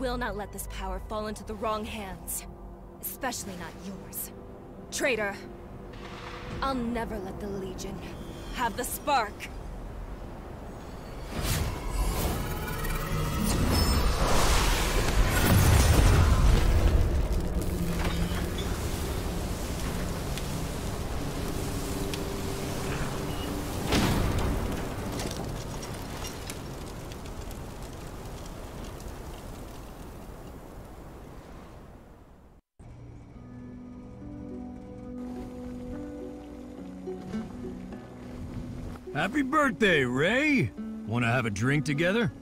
Will not let this power fall into the wrong hands. Especially not yours. Traitor. I'll never let the Legion have the spark. Happy birthday, Ray! Wanna have a drink together?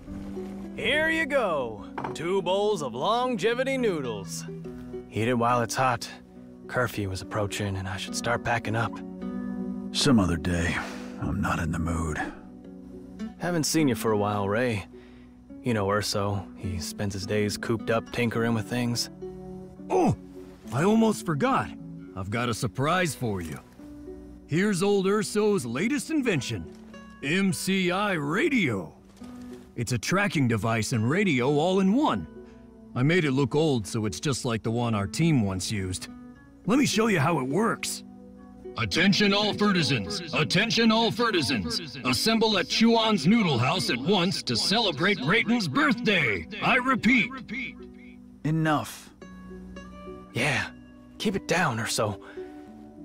Here you go. Two bowls of longevity noodles. Eat it while it's hot. Curfew is approaching and I should start packing up. Some other day. I'm not in the mood. Haven't seen you for a while, Ray. You know Urso. He spends his days cooped up tinkering with things. Oh! I almost forgot. I've got a surprise for you. Here's old Urso's latest invention, MCI Radio. It's a tracking device and radio all in one. I made it look old so it's just like the one our team once used. Let me show you how it works. Attention all Furtisans! Attention all Furtisans! Assemble at Chuan's Noodle House at once to celebrate Rayton's birthday! I repeat! Enough. Yeah, keep it down, Urso.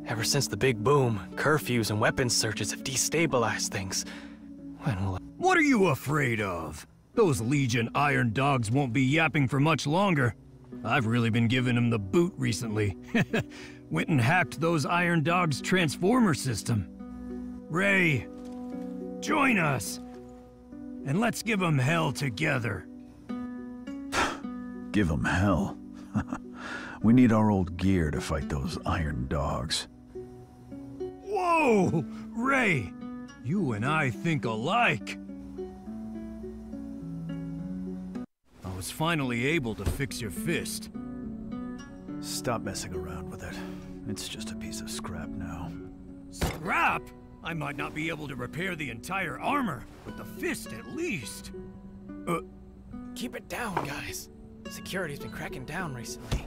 Ever since the big boom, curfews and weapons searches have destabilized things. When will What are you afraid of? Those Legion Iron Dogs won't be yapping for much longer. I've really been giving them the boot recently. Went and hacked those Iron Dogs transformer system. Ray, join us. And let's give them hell together. give them hell. we need our old gear to fight those iron dogs. Whoa! Ray, you and I think alike. I was finally able to fix your fist. Stop messing around with it. It's just a piece of scrap now. Scrap? I might not be able to repair the entire armor, but the fist at least. Uh, Keep it down, guys. Security's been cracking down recently.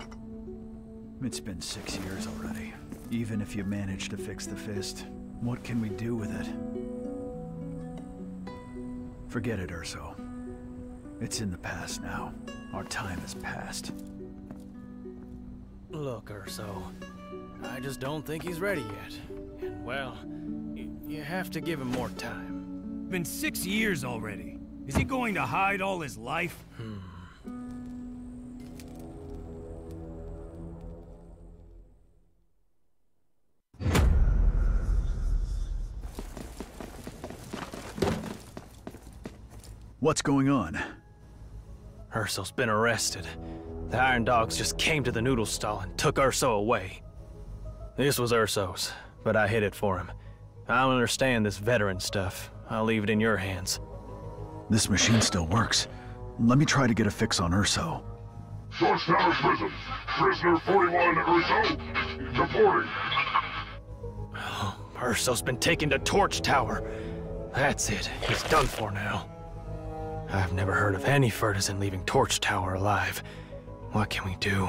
It's been six years already. Even if you manage to fix the fist, what can we do with it? Forget it, Urso. It's in the past now. Our time has passed. Look, Urso. I just don't think he's ready yet. And, well, you have to give him more time. been six years already. Is he going to hide all his life? Hmm. What's going on? Urso's been arrested. The Iron Dogs just came to the noodle stall and took Urso away. This was Urso's, but I hid it for him. I don't understand this veteran stuff. I'll leave it in your hands. This machine still works. Let me try to get a fix on Urso. Georgetown Prison. Prisoner 41 Urso. Reporting. Oh, Urso's been taken to Torch Tower. That's it. He's done for now. I've never heard of any Furtisan leaving Torch Tower alive. What can we do?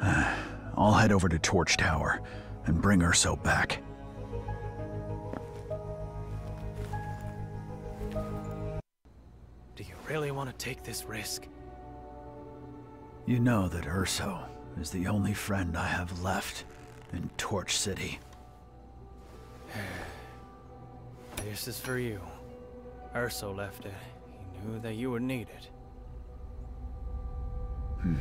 I'll head over to Torch Tower and bring Urso back. Do you really want to take this risk? You know that Urso is the only friend I have left in Torch City. This is for you. Urso left it. That you would need hmm.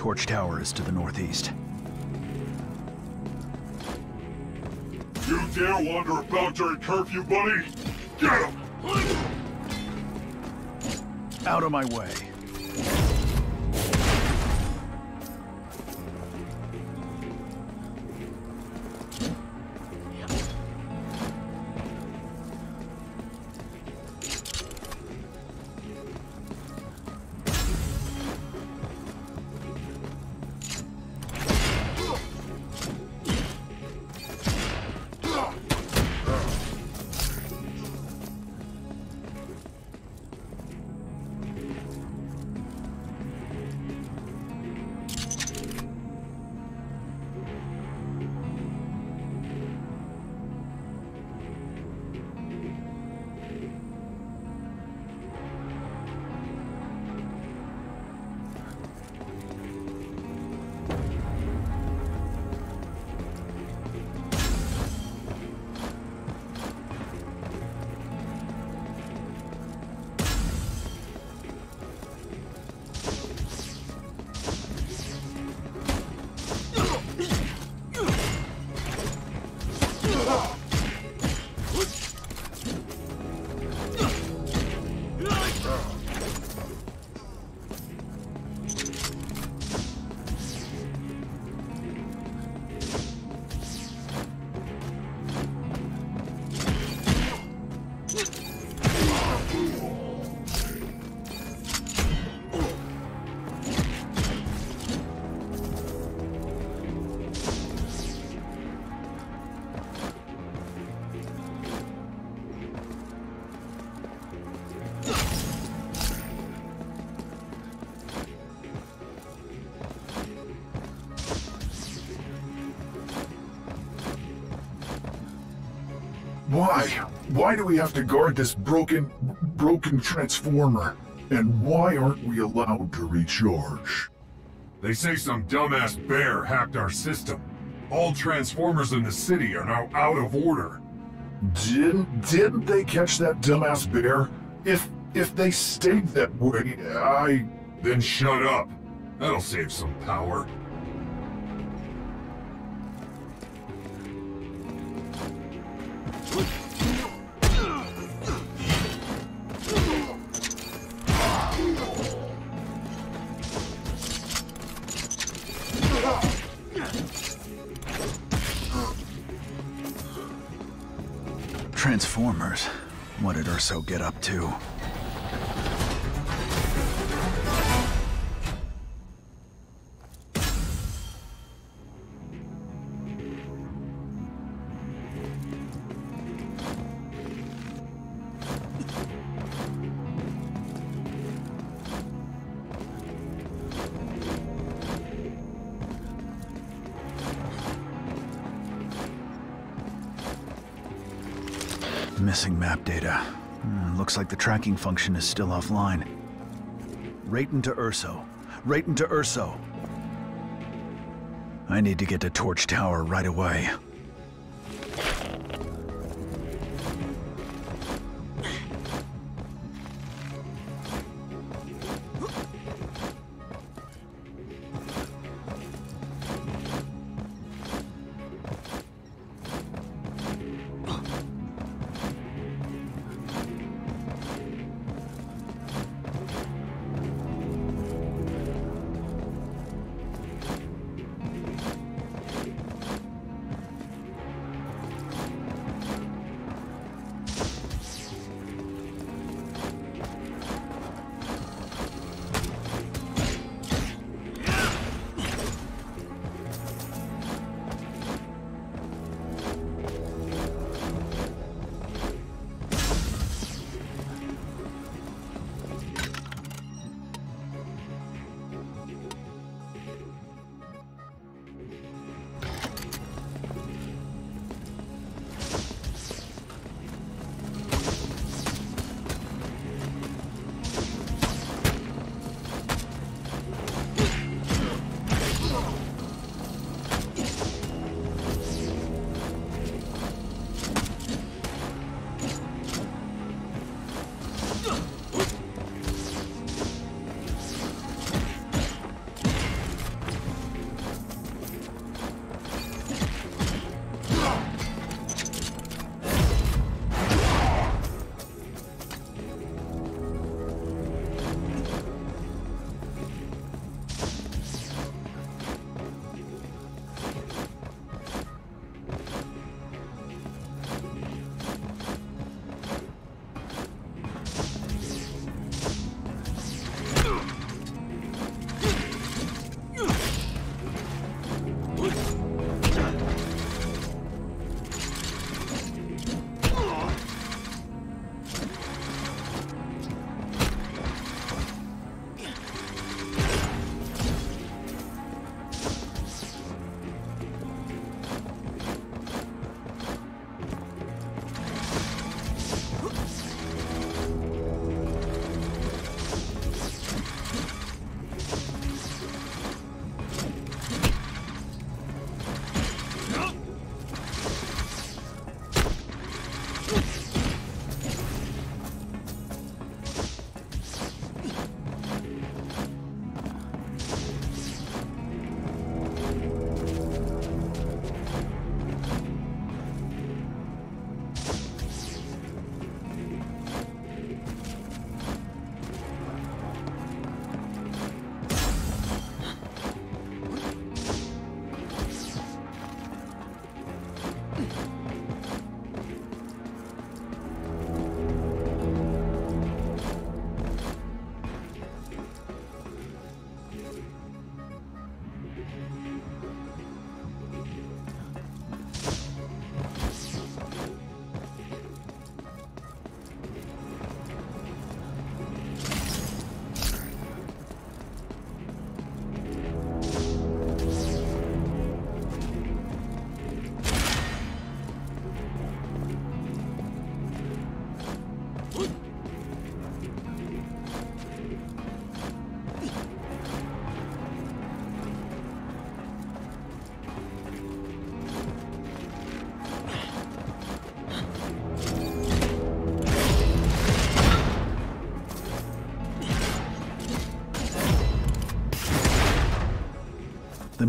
Torch Tower is to the northeast. You dare wander about during curfew, buddy? Get him! Out of my way. Why? Do we have to guard this broken, broken transformer? And why aren't we allowed to recharge? They say some dumbass bear hacked our system. All transformers in the city are now out of order. Didn't didn't they catch that dumbass bear? If if they stayed that way, I Then shut up. That'll save some power. Looks like the tracking function is still offline. Rayton to Urso. Rayton to Urso. I need to get to Torch Tower right away.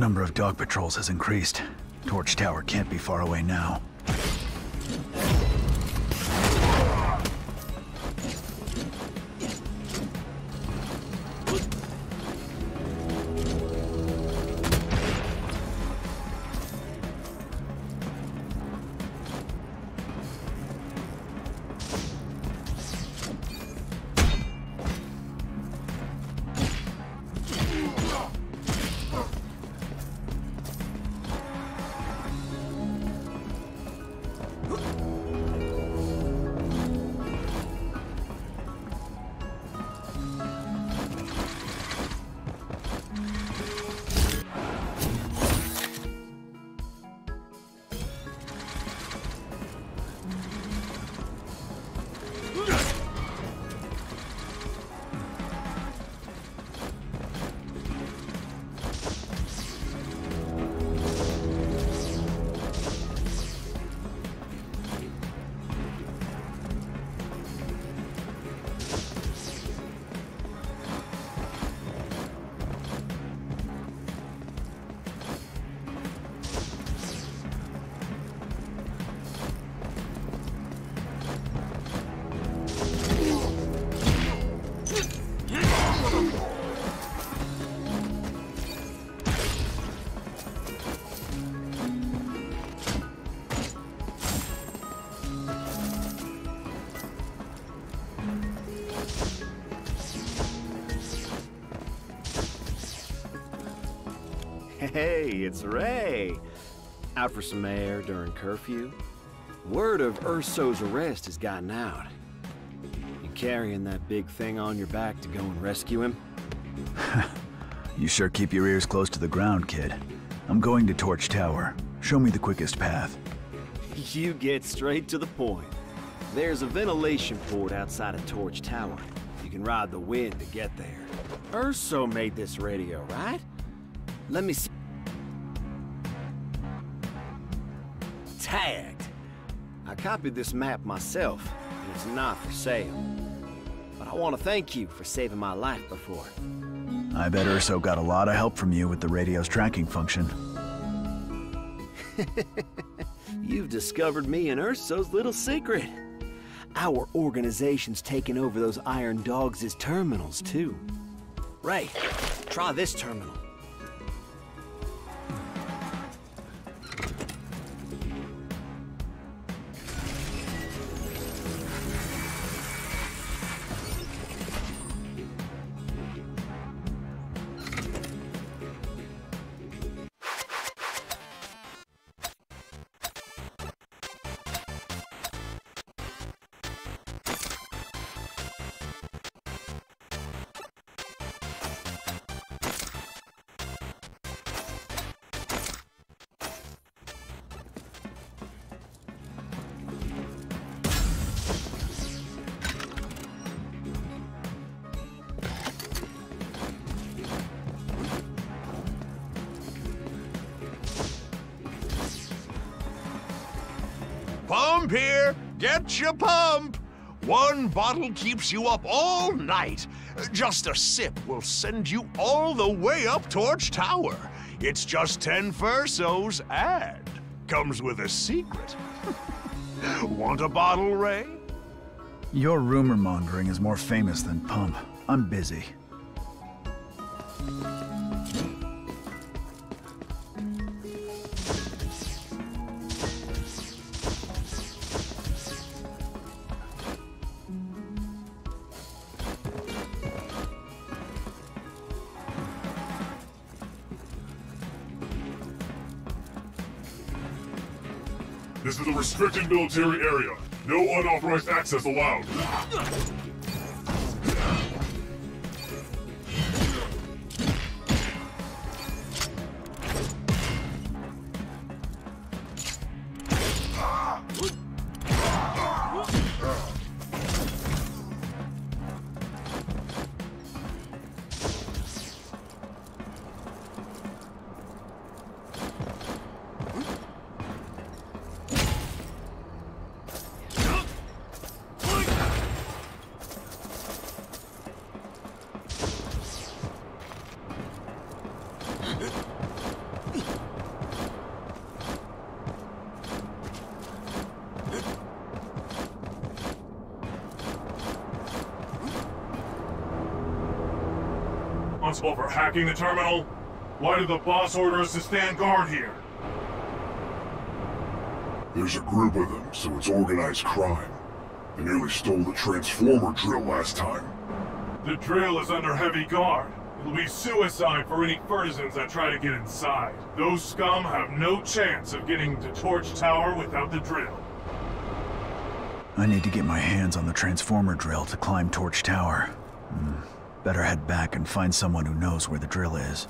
Number of dog patrols has increased. Torch Tower can't be far away now. Hey, it's Ray. Out for some air during curfew. Word of Urso's arrest has gotten out. You carrying that big thing on your back to go and rescue him? You sure keep your ears close to the ground, kid. I'm going to Torch Tower. Show me the quickest path. You get straight to the point. There's a ventilation port outside of Torch Tower. You can ride the wind to get there. Urso made this radio, right? Let me see. Copied this map myself, and it's not for sale. But I want to thank you for saving my life before. I bet Urso got a lot of help from you with the radio's tracking function. You've discovered me and Urso's little secret. Our organization's taken over those Iron Dogs' terminals, too. Ray, try this terminal. Your pump! One bottle keeps you up all night. Just a sip will send you all the way up Torch Tower. It's just 10 Fursos and comes with a secret. Want a bottle, Ray? Your rumor mongering is more famous than Pump. I'm busy. Restricted military area. No unauthorized access allowed. Responsible for hacking the terminal? Why did the boss order us to stand guard here? There's a group of them, so it's organized crime. They nearly stole the transformer drill last time. The drill is under heavy guard. It'll be suicide for any partisans that try to get inside. Those scum have no chance of getting to Torch Tower without the drill. I need to get my hands on the transformer drill to climb Torch Tower. Better head back and find someone who knows where the drill is.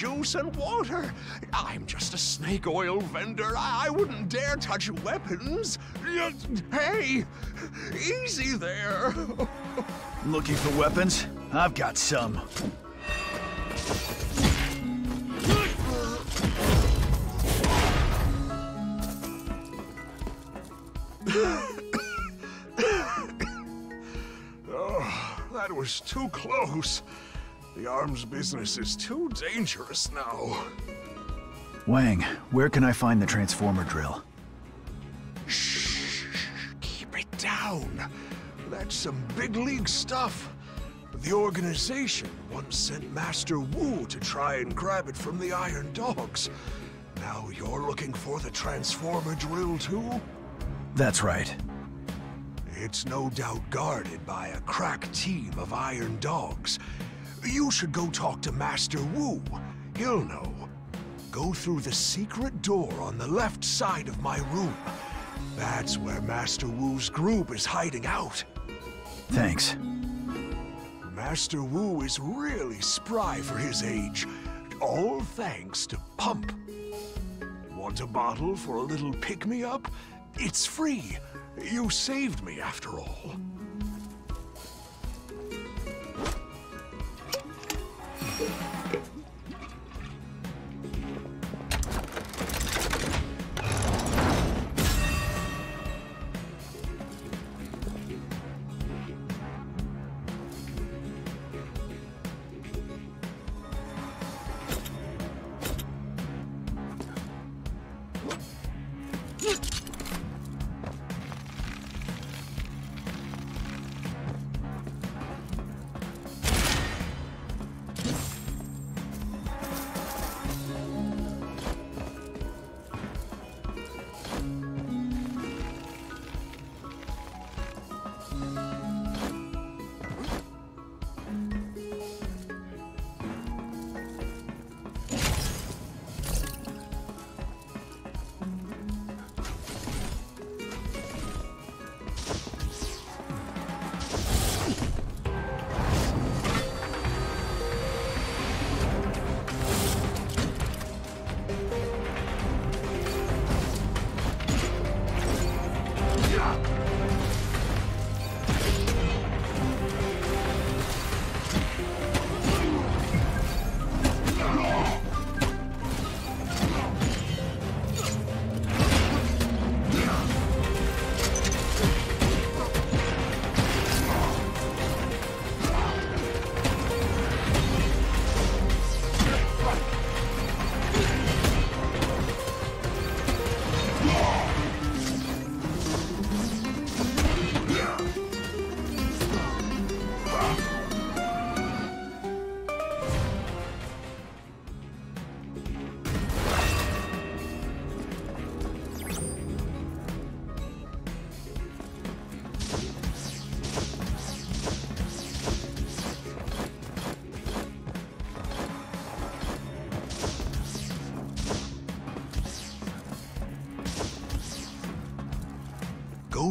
Juice and water. I'm just a snake oil vendor. I, I wouldn't dare touch weapons. Hey, easy there. Looking for weapons? I've got some. Oh, that was too close. The arms business is too dangerous now. Wang, where can I find the transformer drill? Shh, keep it down. That's some big league stuff. The organization once sent Master Wu to try and grab it from the Iron Dogs. Now you're looking for the transformer drill too? That's right. It's no doubt guarded by a crack team of Iron Dogs. You should go talk to Master Wu. He'll know. Go through the secret door on the left side of my room. That's where Master Wu's group is hiding out. Thanks. Master Wu is really spry for his age, all thanks to Pump. Want a bottle for a little pick-me-up? It's free. You saved me after all. Go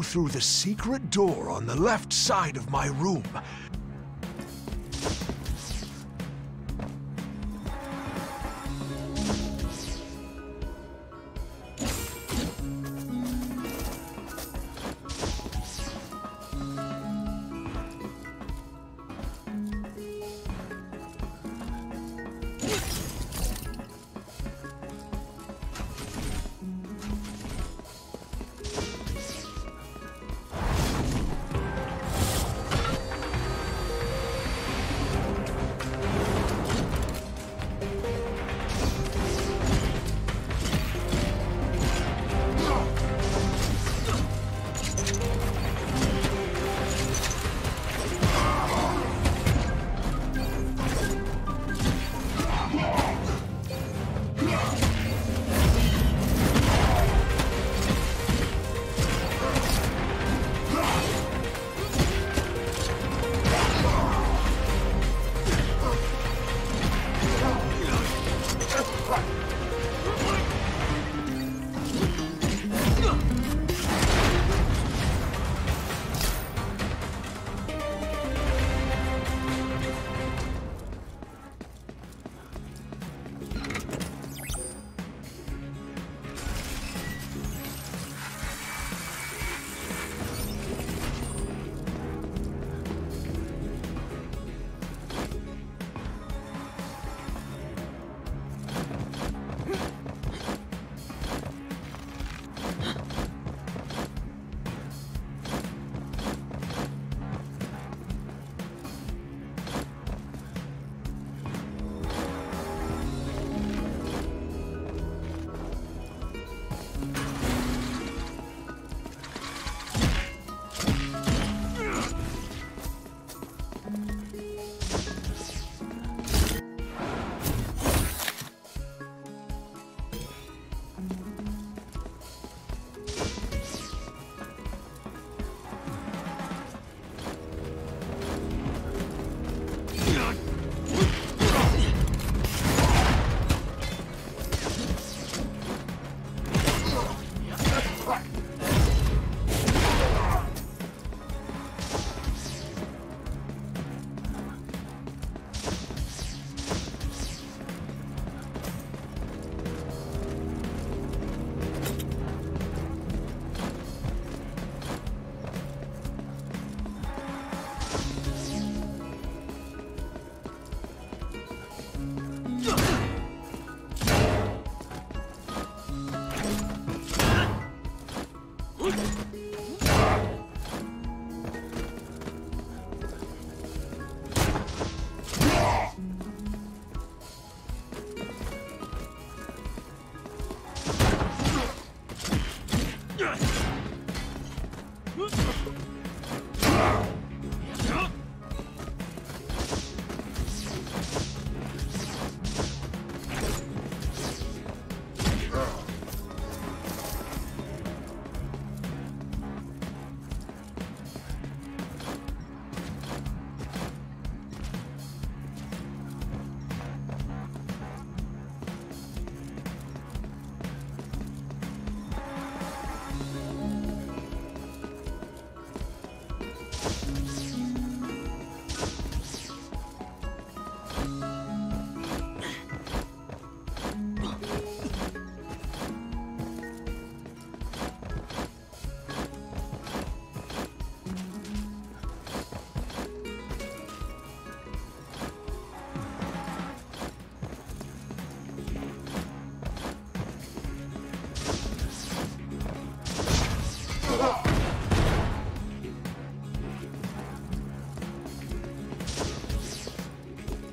through the secret door on the left side of my room.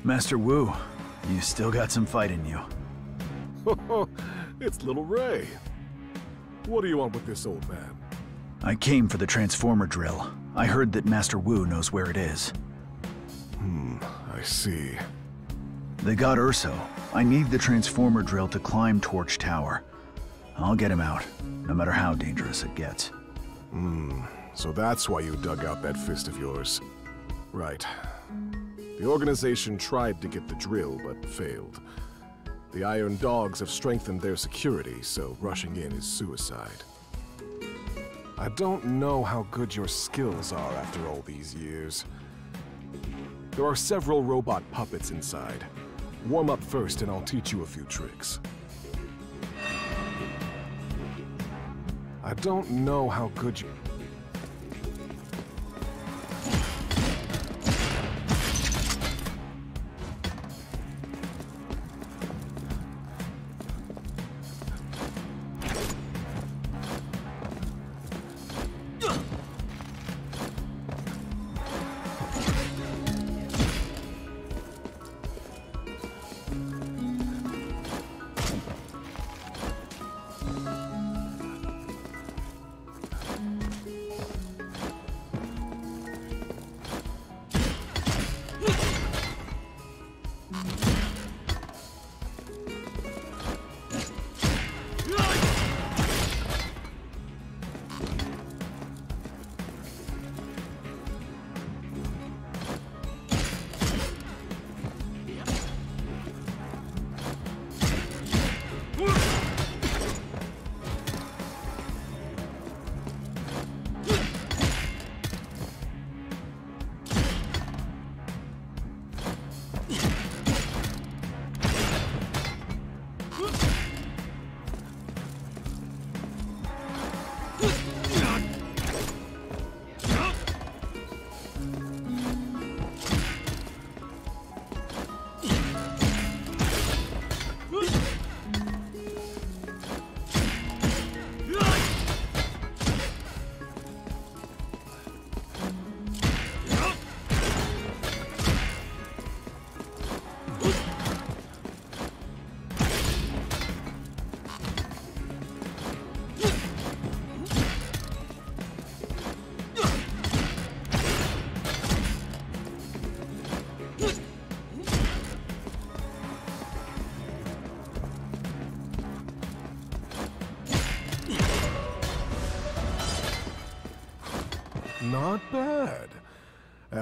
Master Wu, you still got some fight in you. it's little Ray. What do you want with this old man? I came for the transformer drill. I heard that Master Wu knows where it is. Hmm, I see. They got Urso. I need the transformer drill to climb Torch Tower. I'll get him out, no matter how dangerous it gets. Hmm, so that's why you dug out that fist of yours. Right. The organization tried to get the drill, but failed. The Iron Dogs have strengthened their security, so rushing in is suicide. I don't know how good your skills are after all these years. There are several robot puppets inside. Warm up first and I'll teach you a few tricks. I don't know how good you...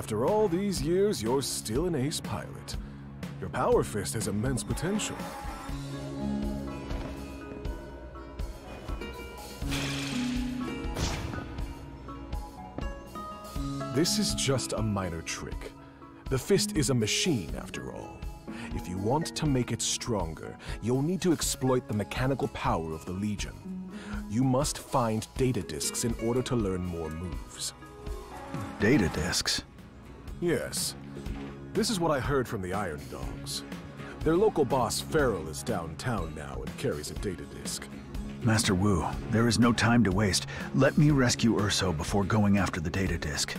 After all these years, you're still an ace pilot. Your Power Fist has immense potential. This is just a minor trick. The fist is a machine, after all. If you want to make it stronger, you'll need to exploit the mechanical power of the Legion. You must find data disks in order to learn more moves. Data disks? Yes. This is what I heard from the Iron Dogs. Their local boss, Feral, is downtown now and carries a data disk. Master Wu, there is no time to waste. Let me rescue Urso before going after the data disk.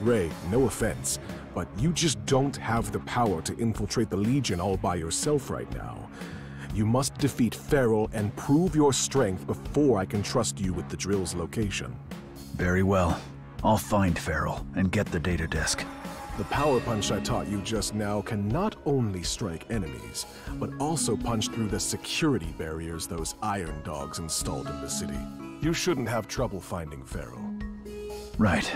Ray, no offense, but you just don't have the power to infiltrate the Legion all by yourself right now. You must defeat Feral and prove your strength before I can trust you with the drill's location. Very well. I'll find Feral and get the data disk. The power punch I taught you just now can not only strike enemies, but also punch through the security barriers those Iron Dogs installed in the city. You shouldn't have trouble finding Feral. Right.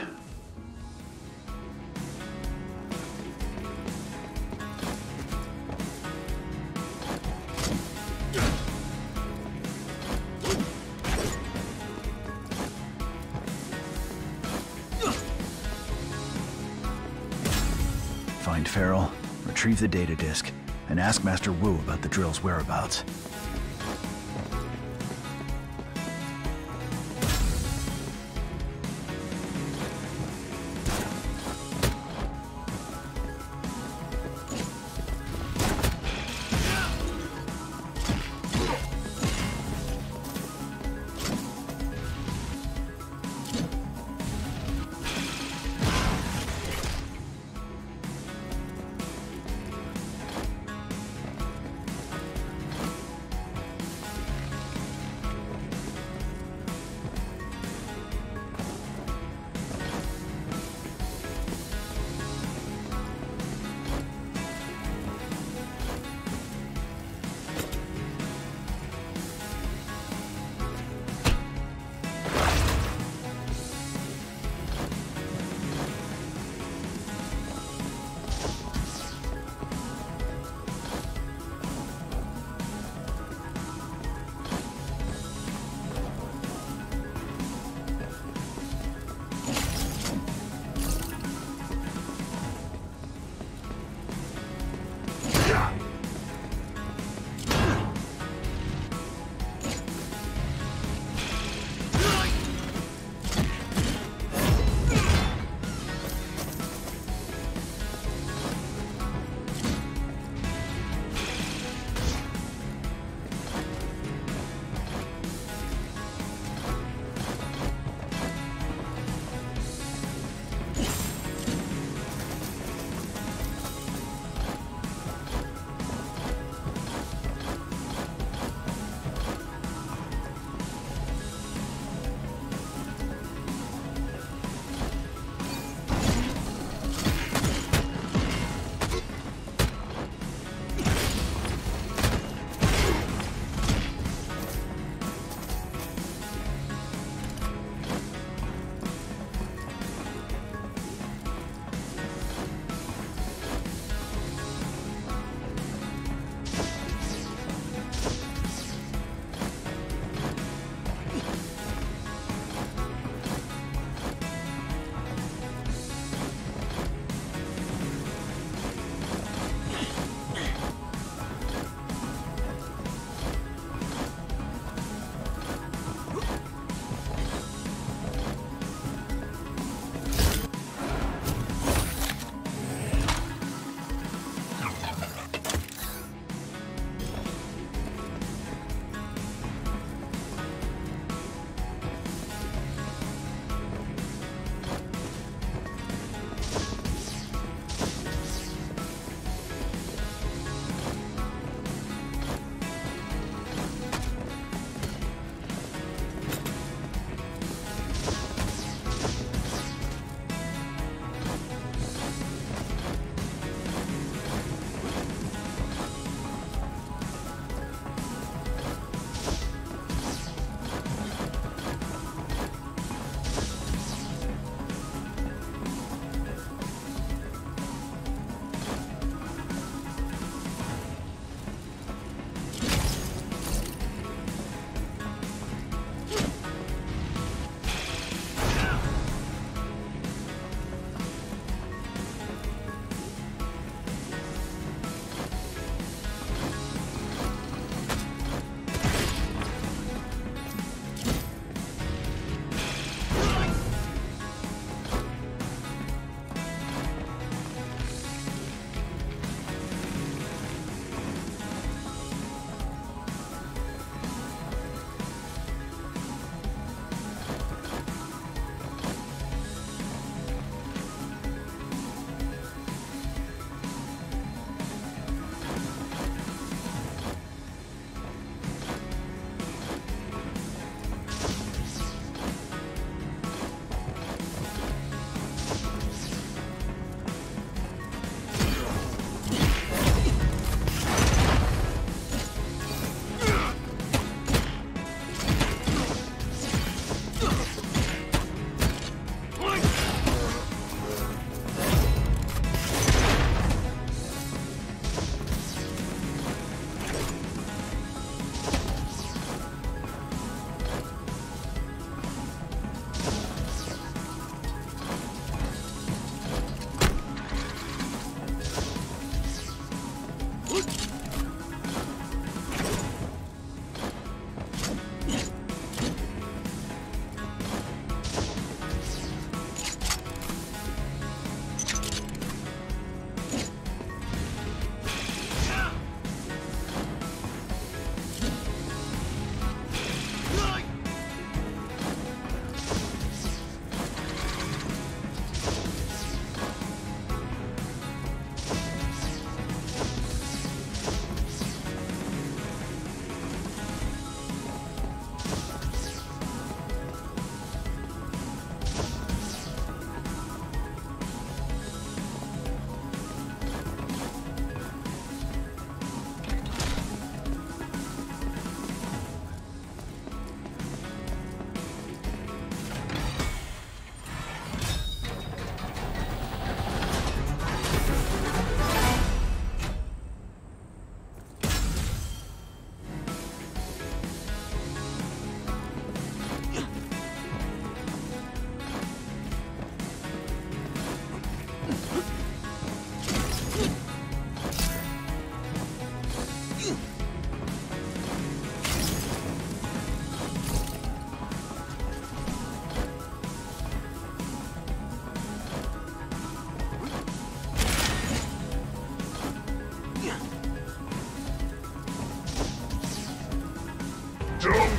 Feral, retrieve the data disk, and ask Master Wu about the drill's whereabouts.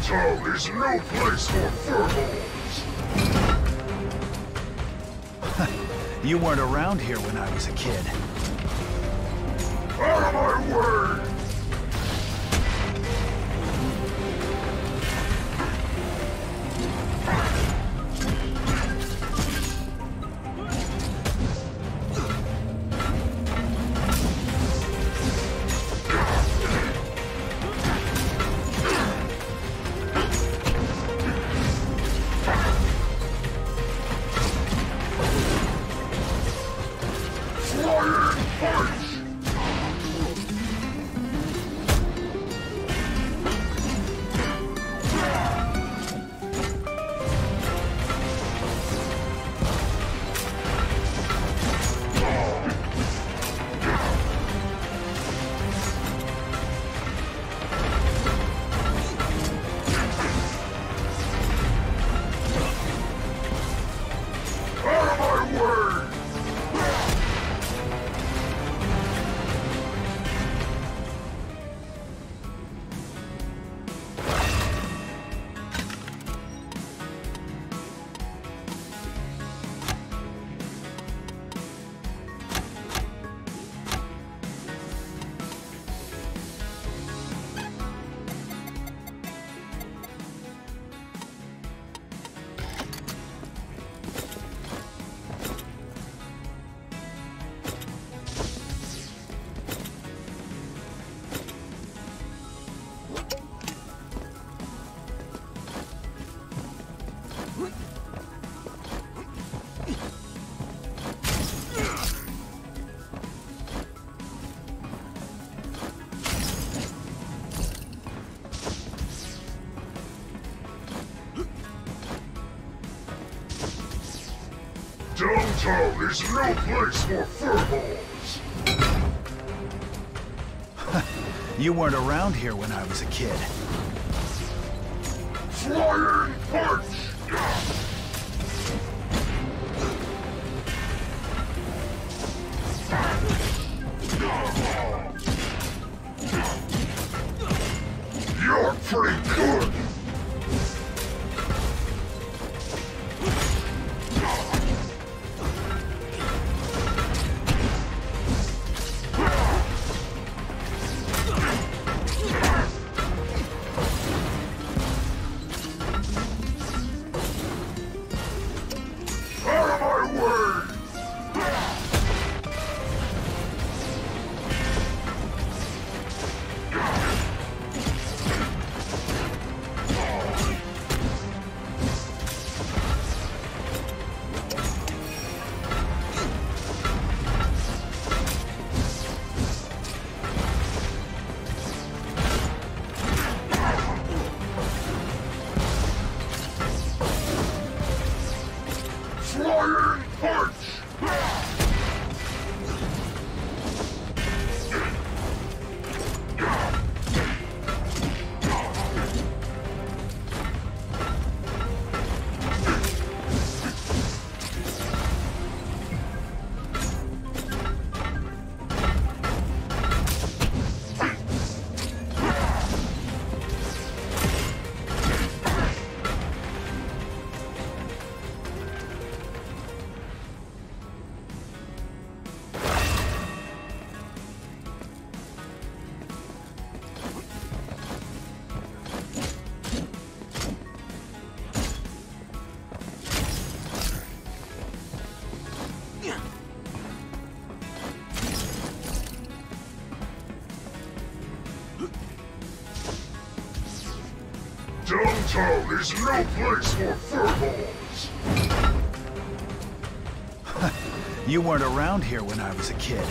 Downtown is no place for furballs. You weren't around here when I was a kid. Downtown is no place for furballs. You weren't around here when I was a kid. Flying punch! Is no place for furballs. You weren't around here when I was a kid.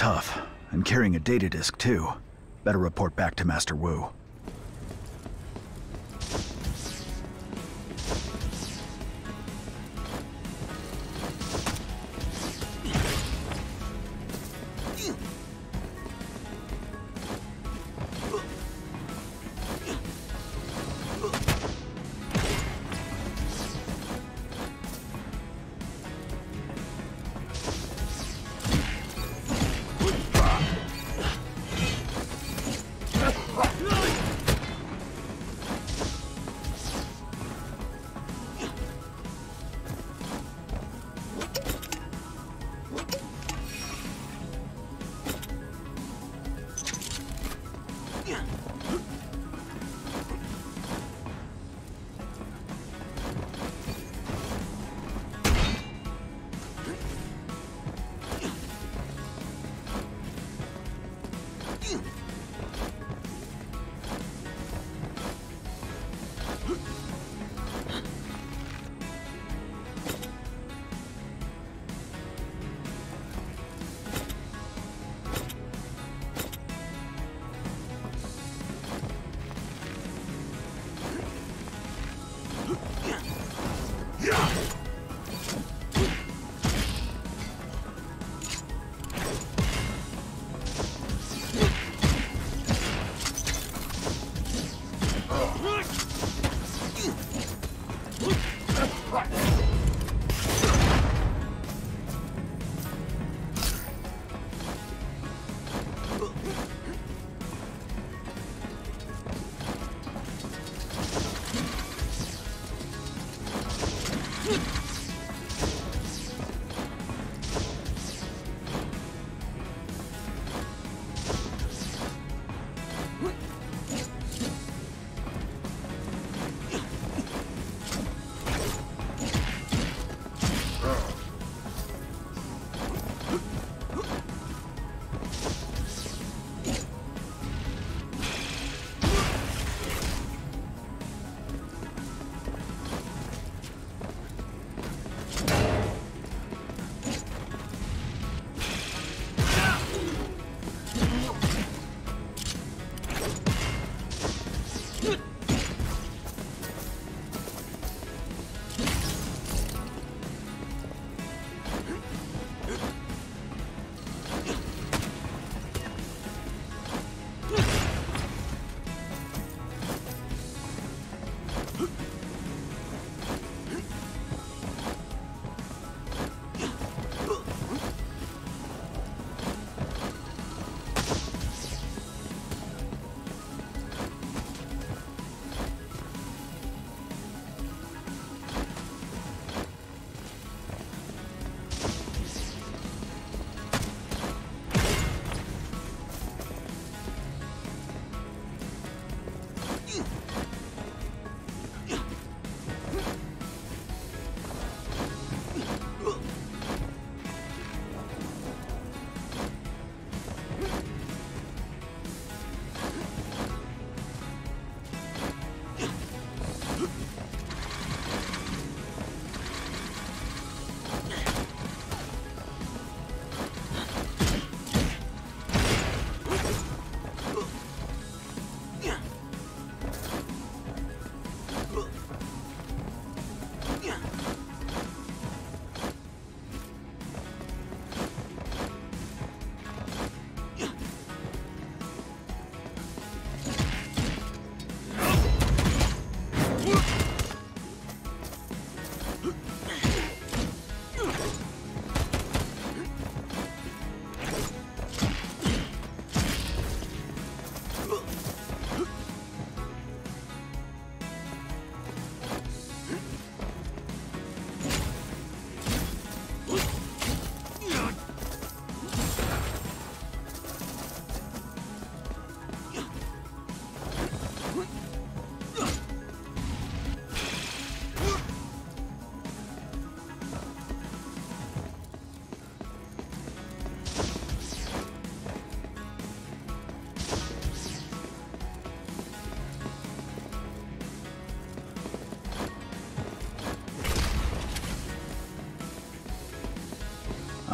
Tough, and carrying a data disk too. Better report back to Master Wu.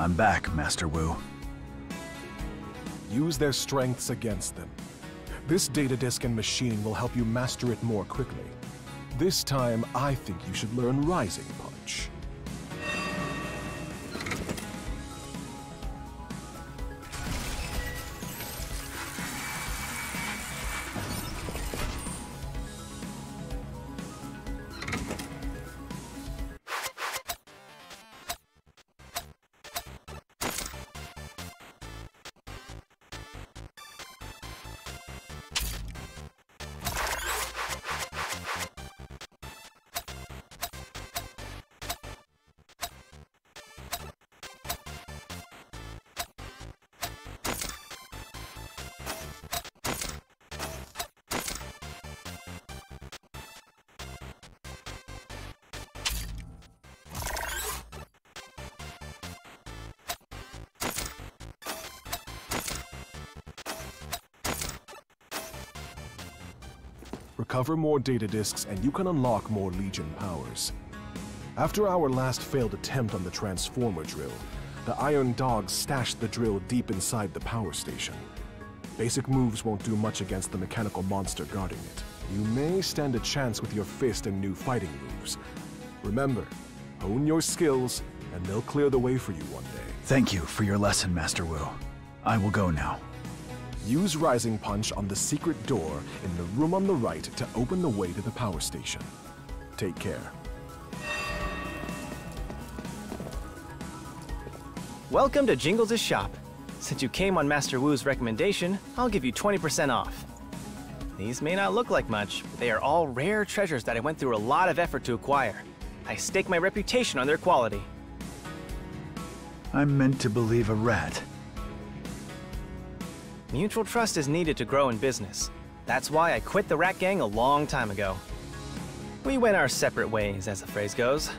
I'm back, Master Wu. Use their strengths against them. This data disk and machine will help you master it more quickly. This time, I think you should learn Rising Recover more data disks and you can unlock more Legion powers. After our last failed attempt on the Transformer drill, the Iron Dog stashed the drill deep inside the power station. Basic moves won't do much against the mechanical monster guarding it. You may stand a chance with your fist and new fighting moves. Remember, hone your skills, and they'll clear the way for you one day. Thank you for your lesson, Master Wu. I will go now. Use Rising Punch on the secret door in the room on the right to open the way to the power station. Take care. Welcome to Jingles' shop. Since you came on Master Wu's recommendation, I'll give you 20% off. These may not look like much, but they are all rare treasures that I went through a lot of effort to acquire. I stake my reputation on their quality. I'm meant to believe a rat. Mutual trust is needed to grow in business. That's why I quit the Rat Gang a long time ago. We went our separate ways, as the phrase goes.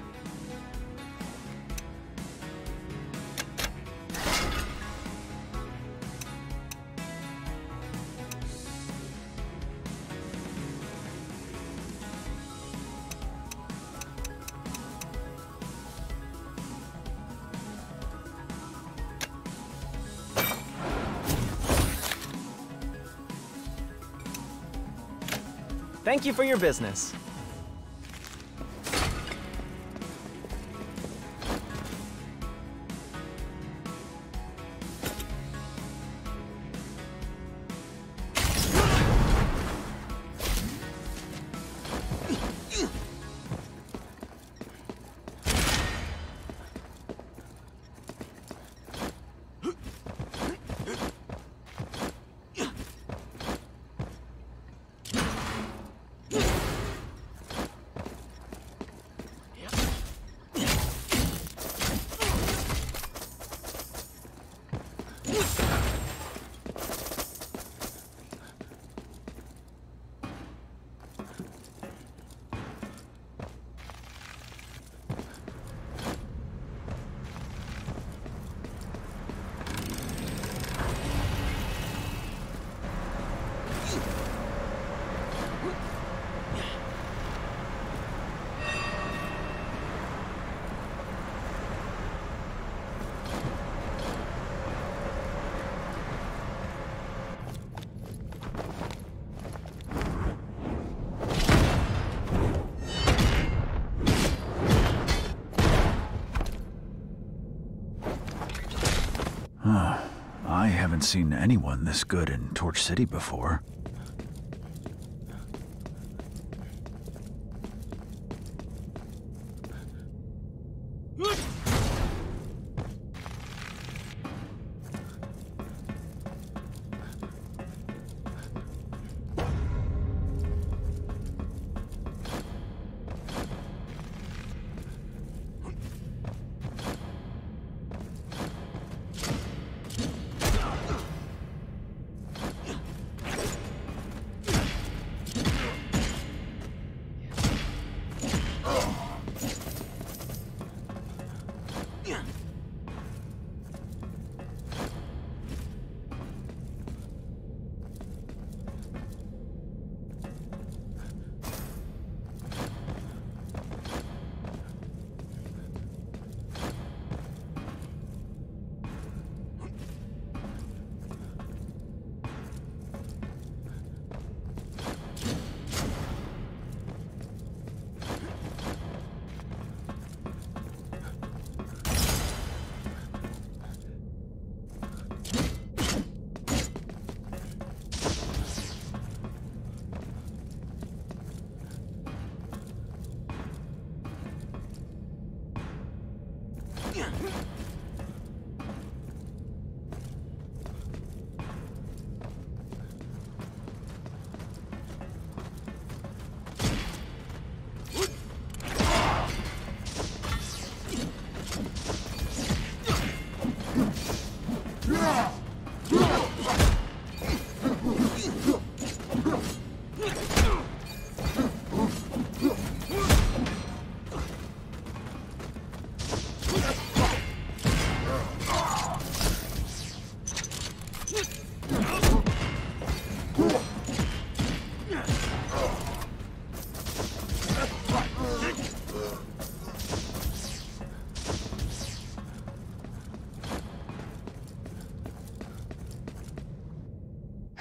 Thank you for your business. Seen anyone this good in Torch City before.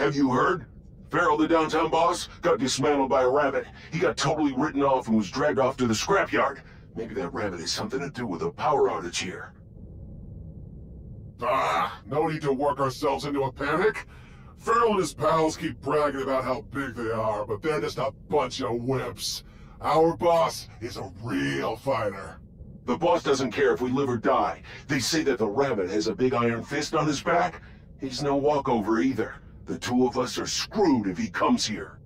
Have you heard? Feral, the downtown boss, got dismantled by a rabbit. He got totally written off and was dragged off to the scrapyard. Maybe that rabbit has something to do with a power outage here. Ah, no need to work ourselves into a panic. Feral and his pals keep bragging about how big they are, but they're just a bunch of wimps. Our boss is a real fighter. The boss doesn't care if we live or die. They say that the rabbit has a big iron fist on his back. He's no walkover either. The two of us are screwed if he comes here.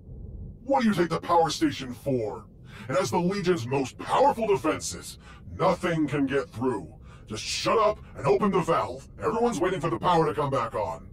What do you take the power station for? It has the Legion's most powerful defenses. Nothing can get through. Just shut up and open the valve. Everyone's waiting for the power to come back on.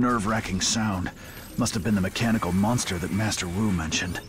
nerve-wracking sound. Must have been the mechanical monster that Master Wu mentioned.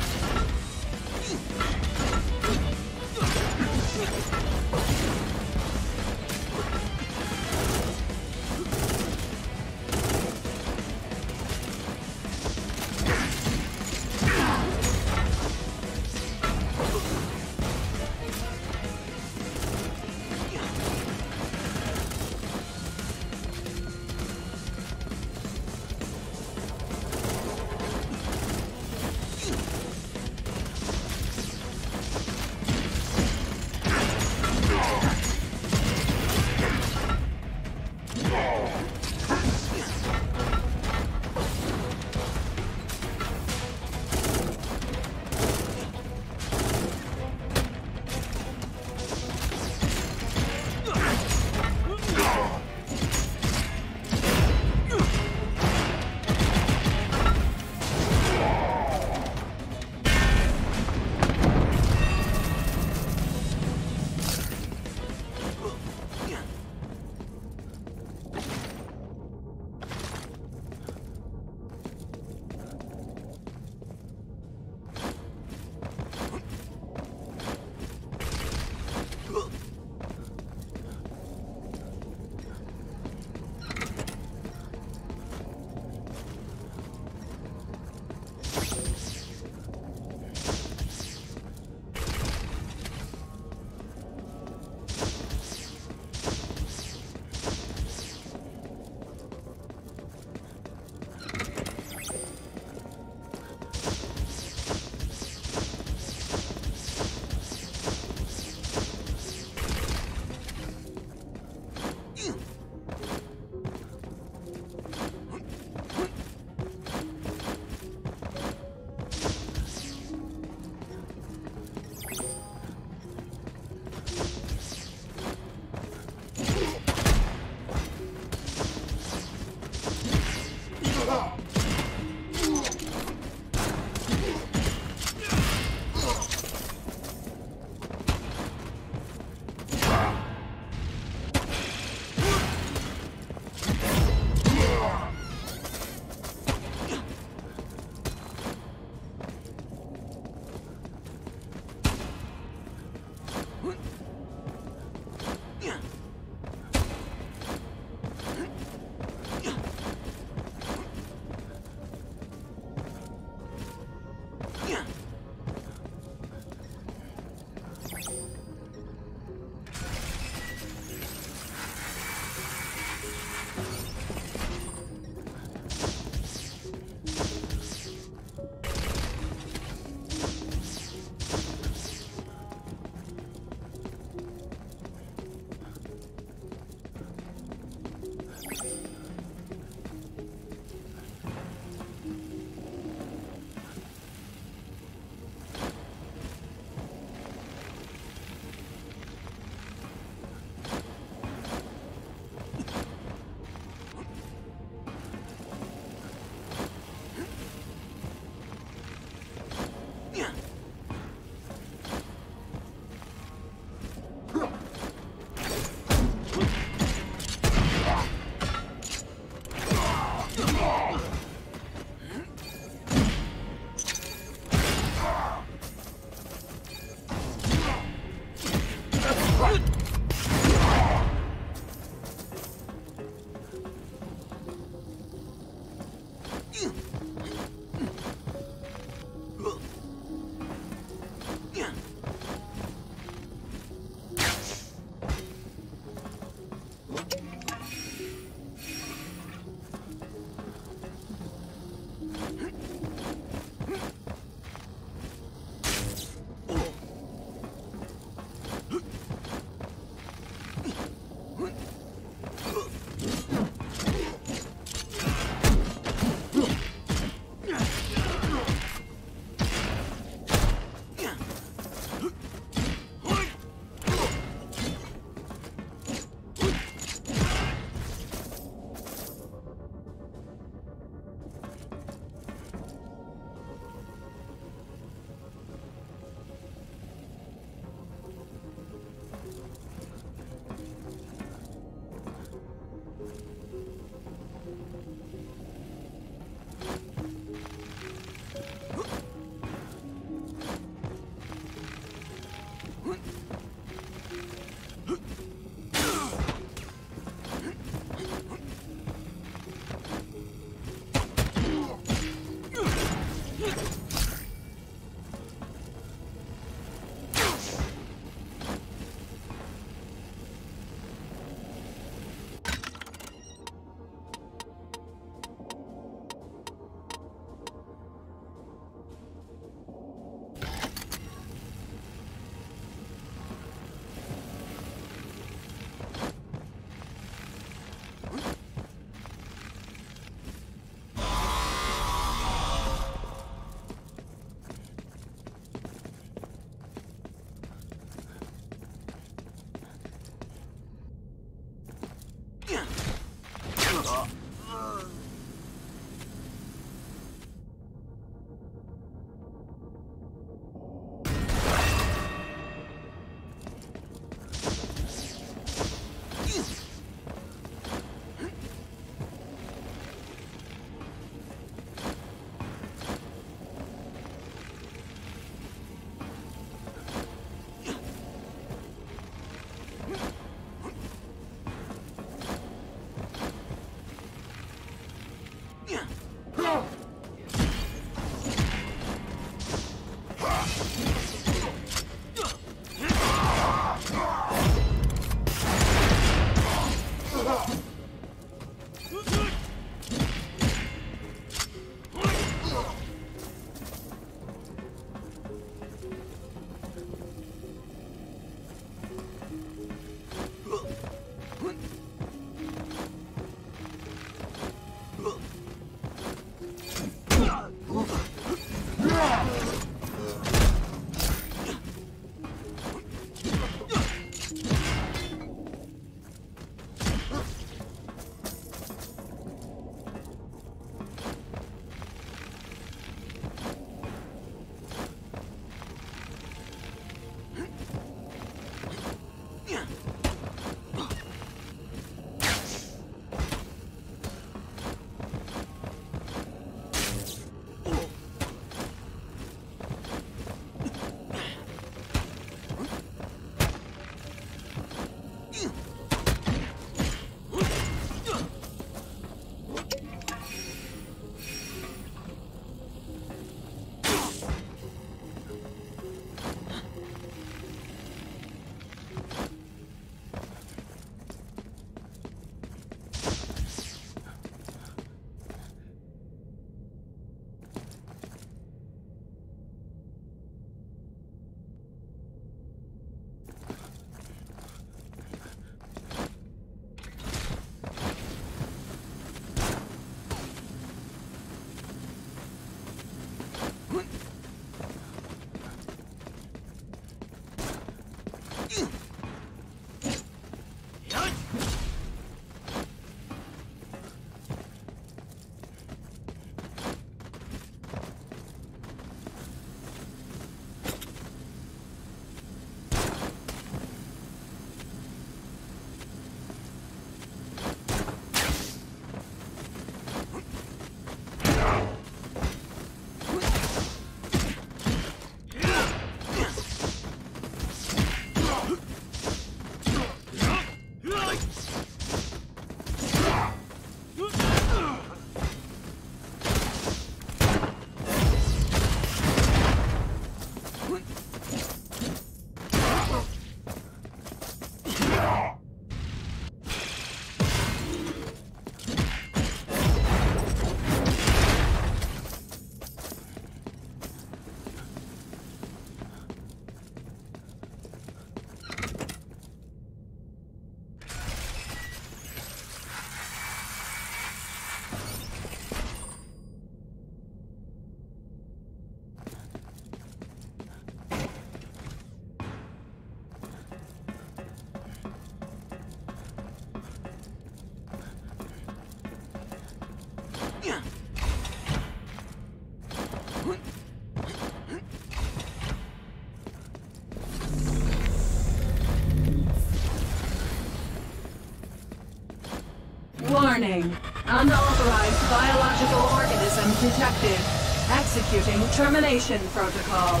Unauthorized biological organism detected. Executing termination protocol.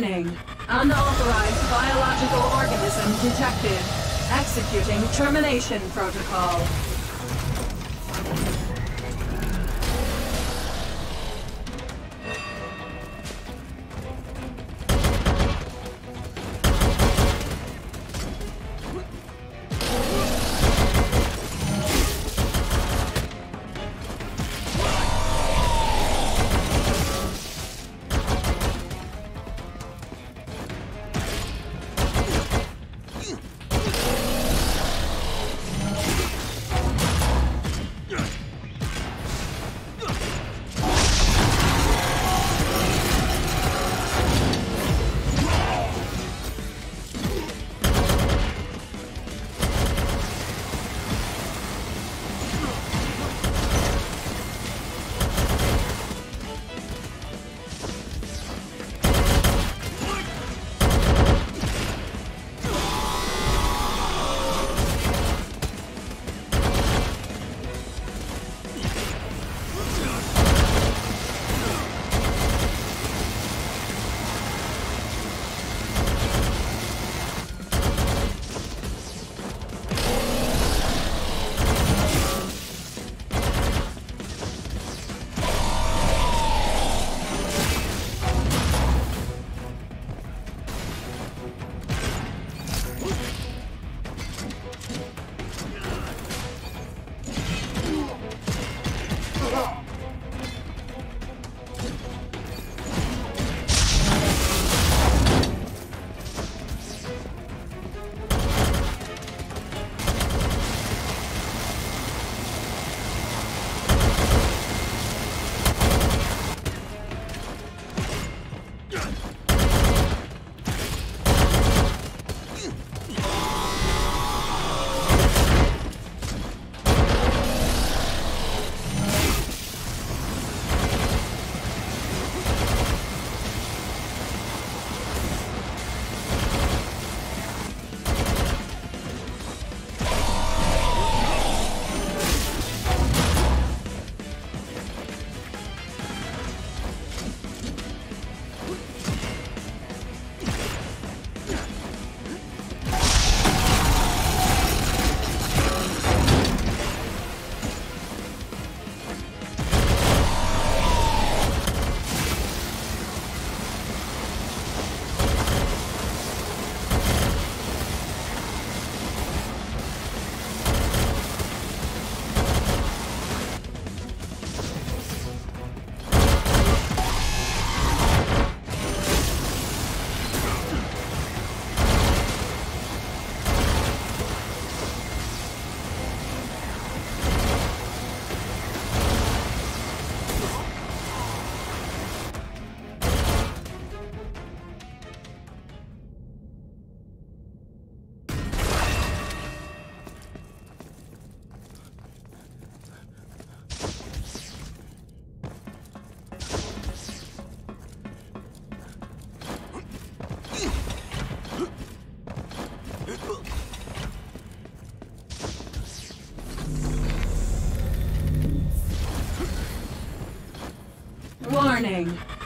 Warning. Unauthorized biological organism detected. Executing termination protocol.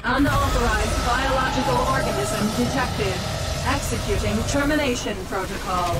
Unauthorized biological organism detected. Executing termination protocol.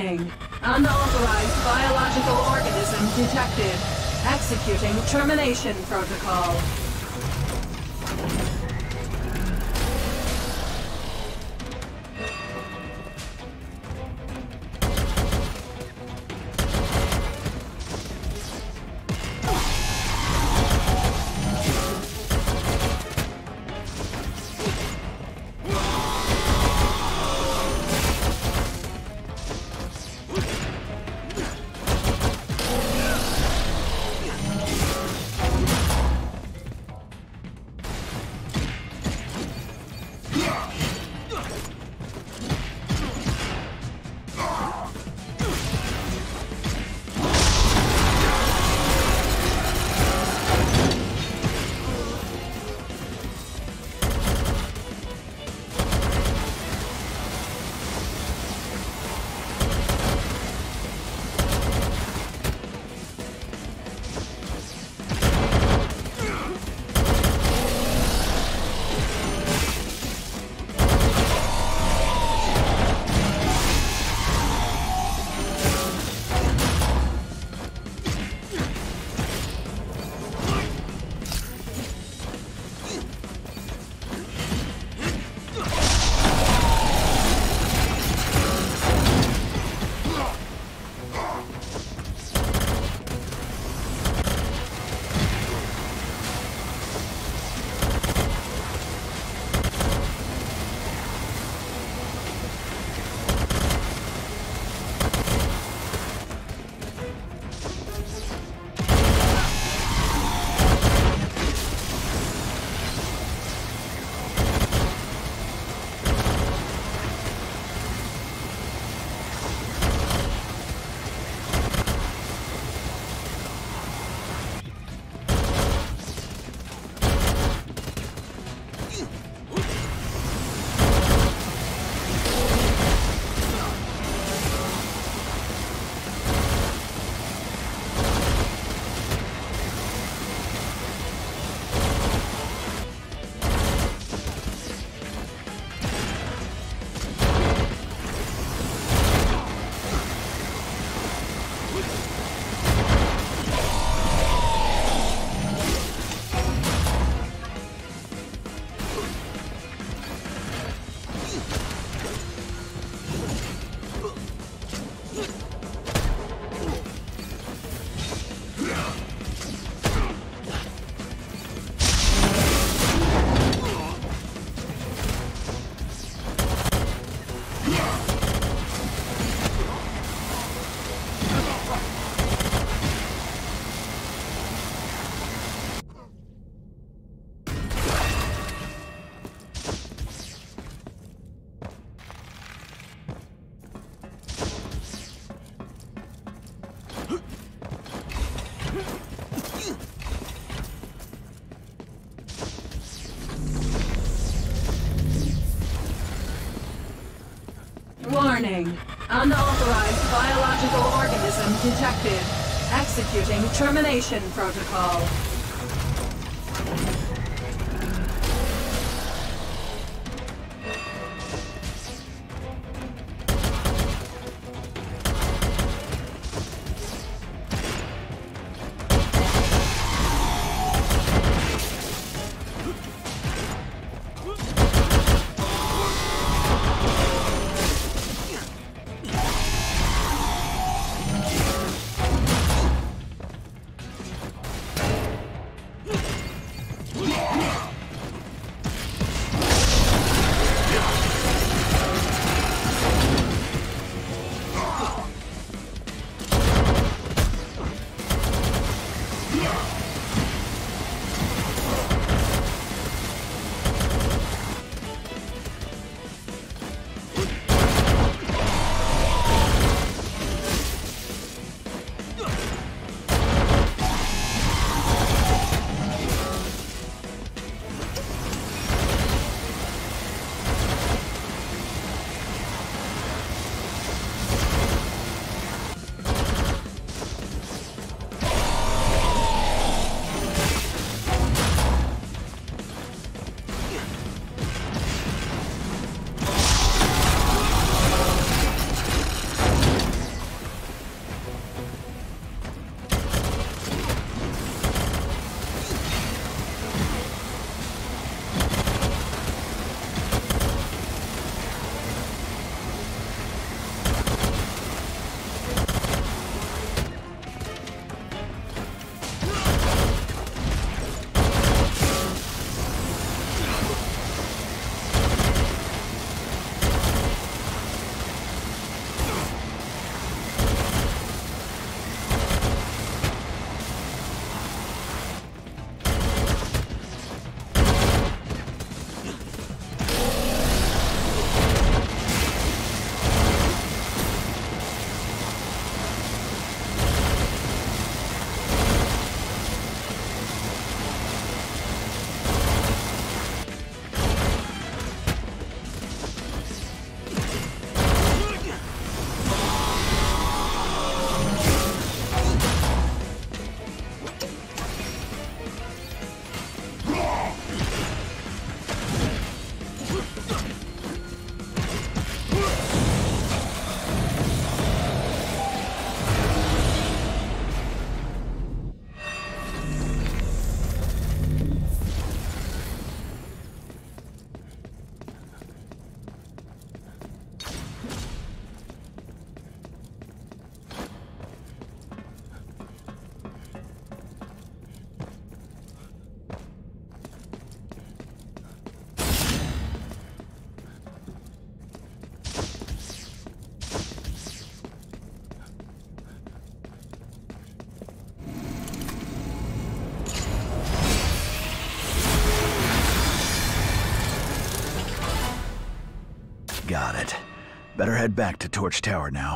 Warning. Unauthorized biological organism detected. Executing termination protocol. Warning. Unauthorized biological organism detected. Executing termination protocol. Better head back to Torch Tower now.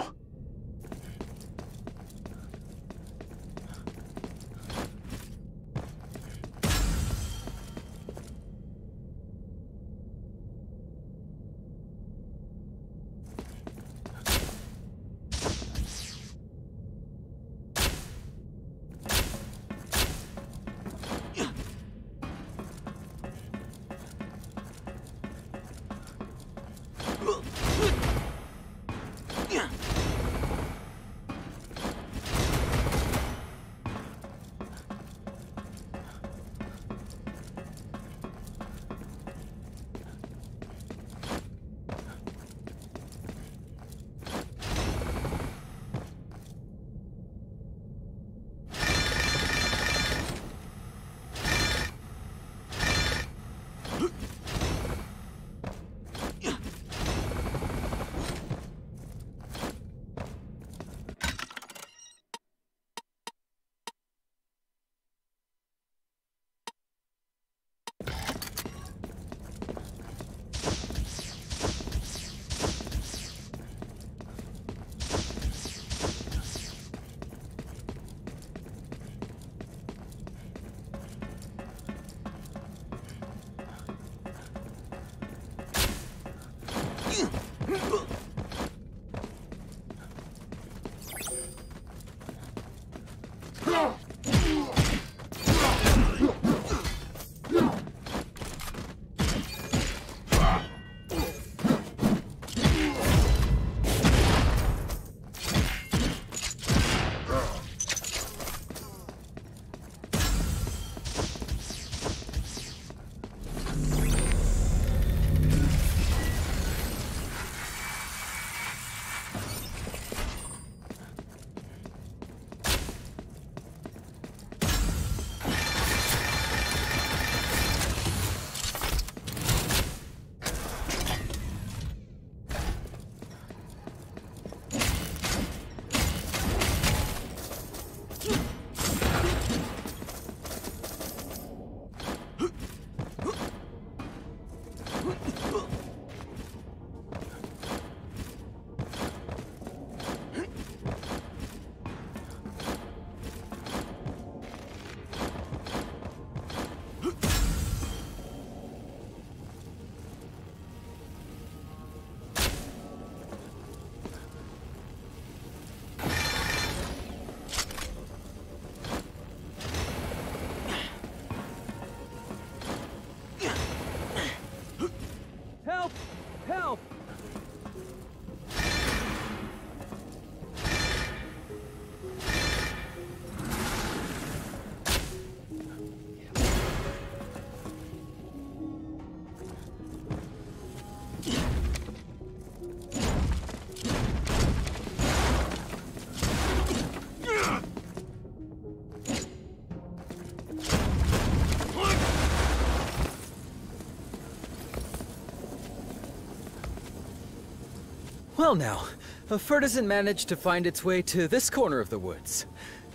Well now, uh, a Furtisan managed to find its way to this corner of the woods.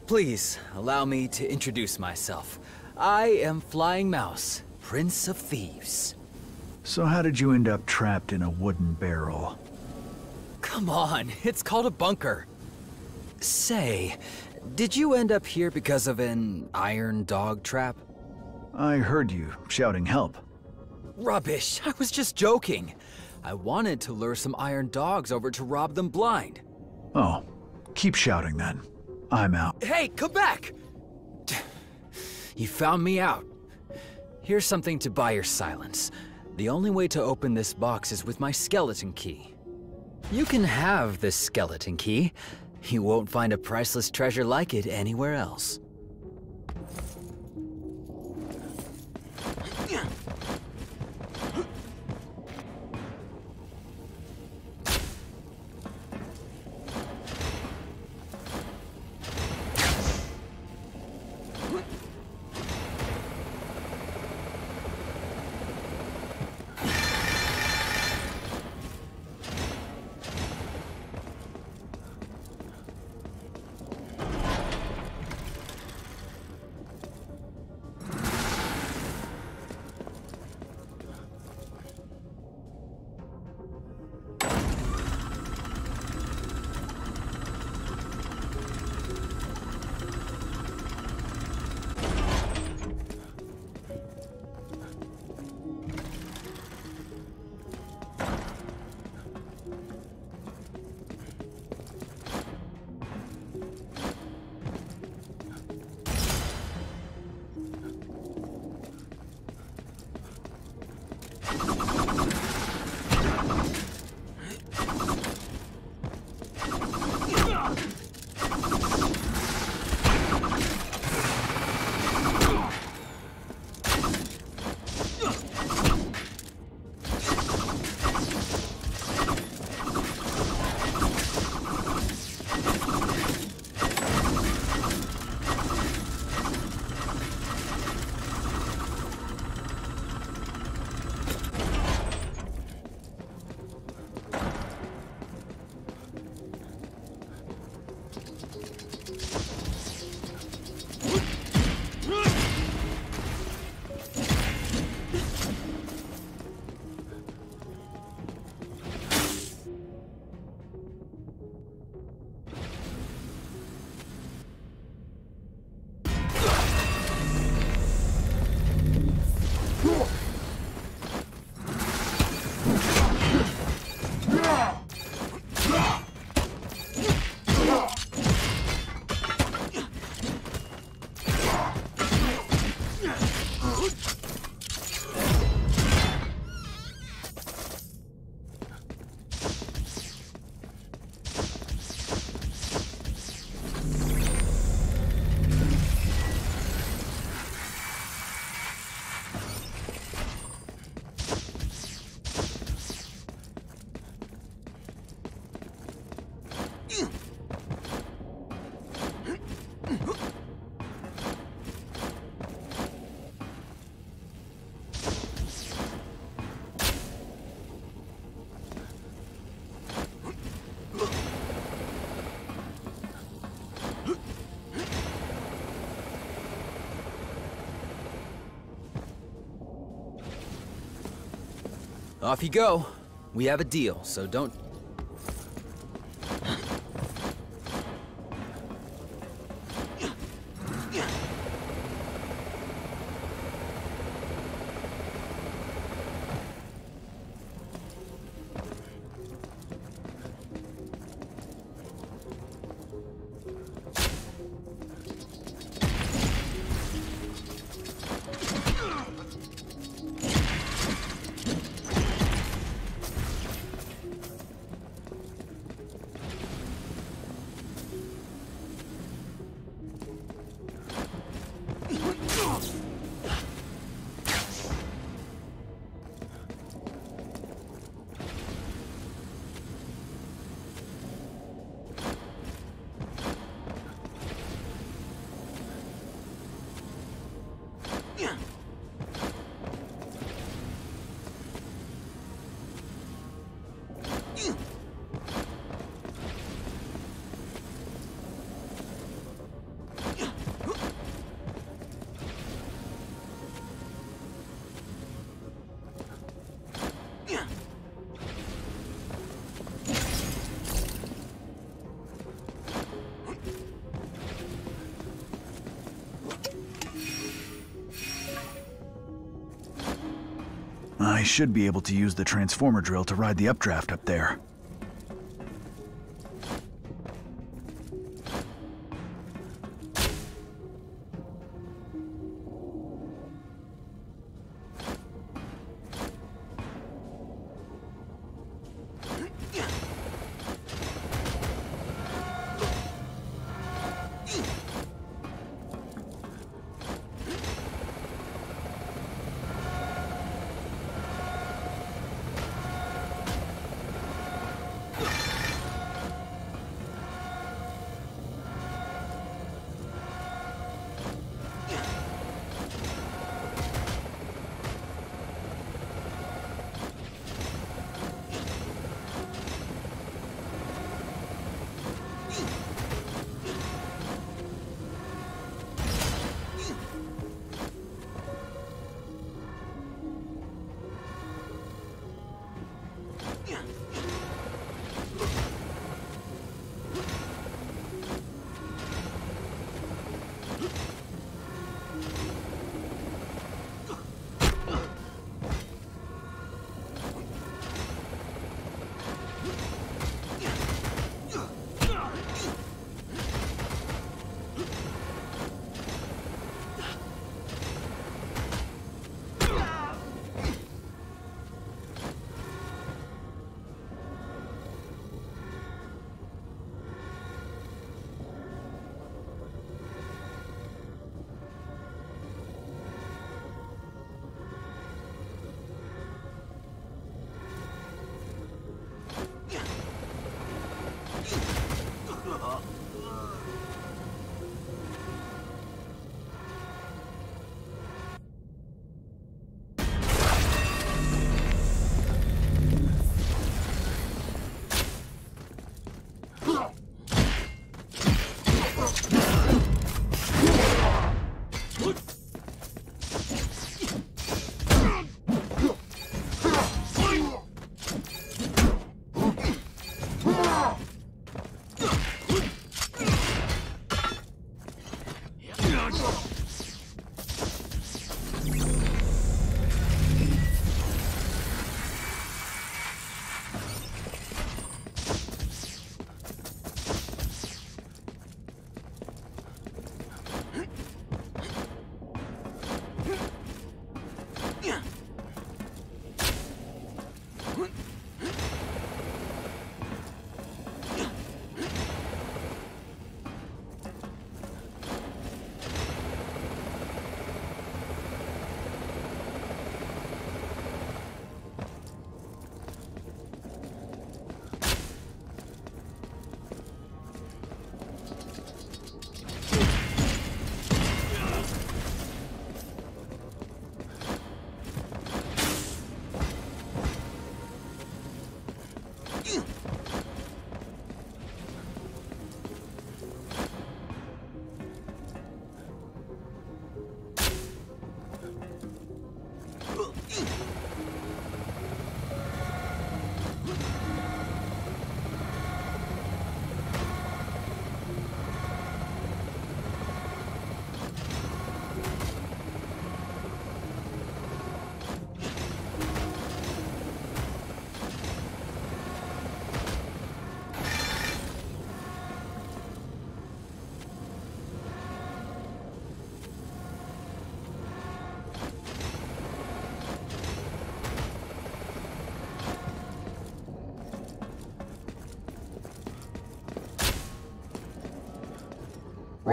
Please, allow me to introduce myself. I am Flying Mouse, Prince of Thieves. So how did you end up trapped in a wooden barrel? Come on, it's called a bunker. Say, did you end up here because of an iron dog trap? I heard you shouting help. Rubbish, I was just joking. I wanted to lure some iron dogs over to rob them blind. Oh, keep shouting then. I'm out. Hey, come back! You found me out. Here's something to buy your silence. The only way to open this box is with my skeleton key. You can have this skeleton key. You won't find a priceless treasure like it anywhere else. Off you go. We have a deal, so don't... I should be able to use the transformer drill to ride the updraft up there.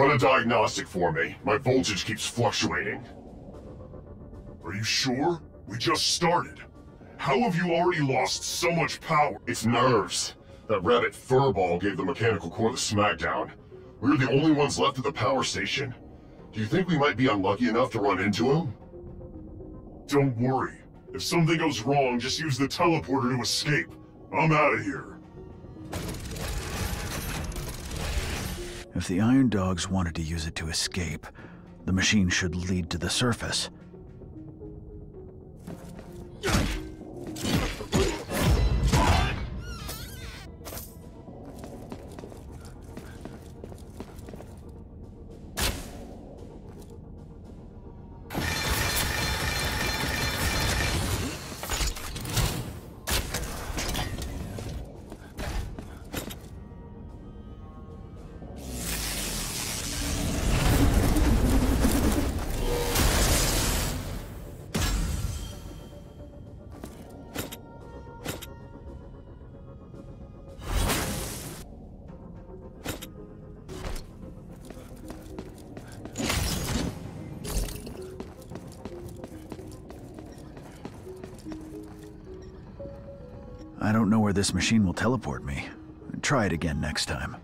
Run a diagnostic for me. My voltage keeps fluctuating. Are you sure? We just started. How have you already lost so much power? It's nerves. That rabbit furball gave the mechanical core the smackdown. We're the only ones left at the power station. Do you think we might be unlucky enough to run into him? Don't worry. If something goes wrong, just use the teleporter to escape. I'm out of here. If the Iron Dogs wanted to use it to escape, the machine should lead to the surface. This machine will teleport me. Try it again next time.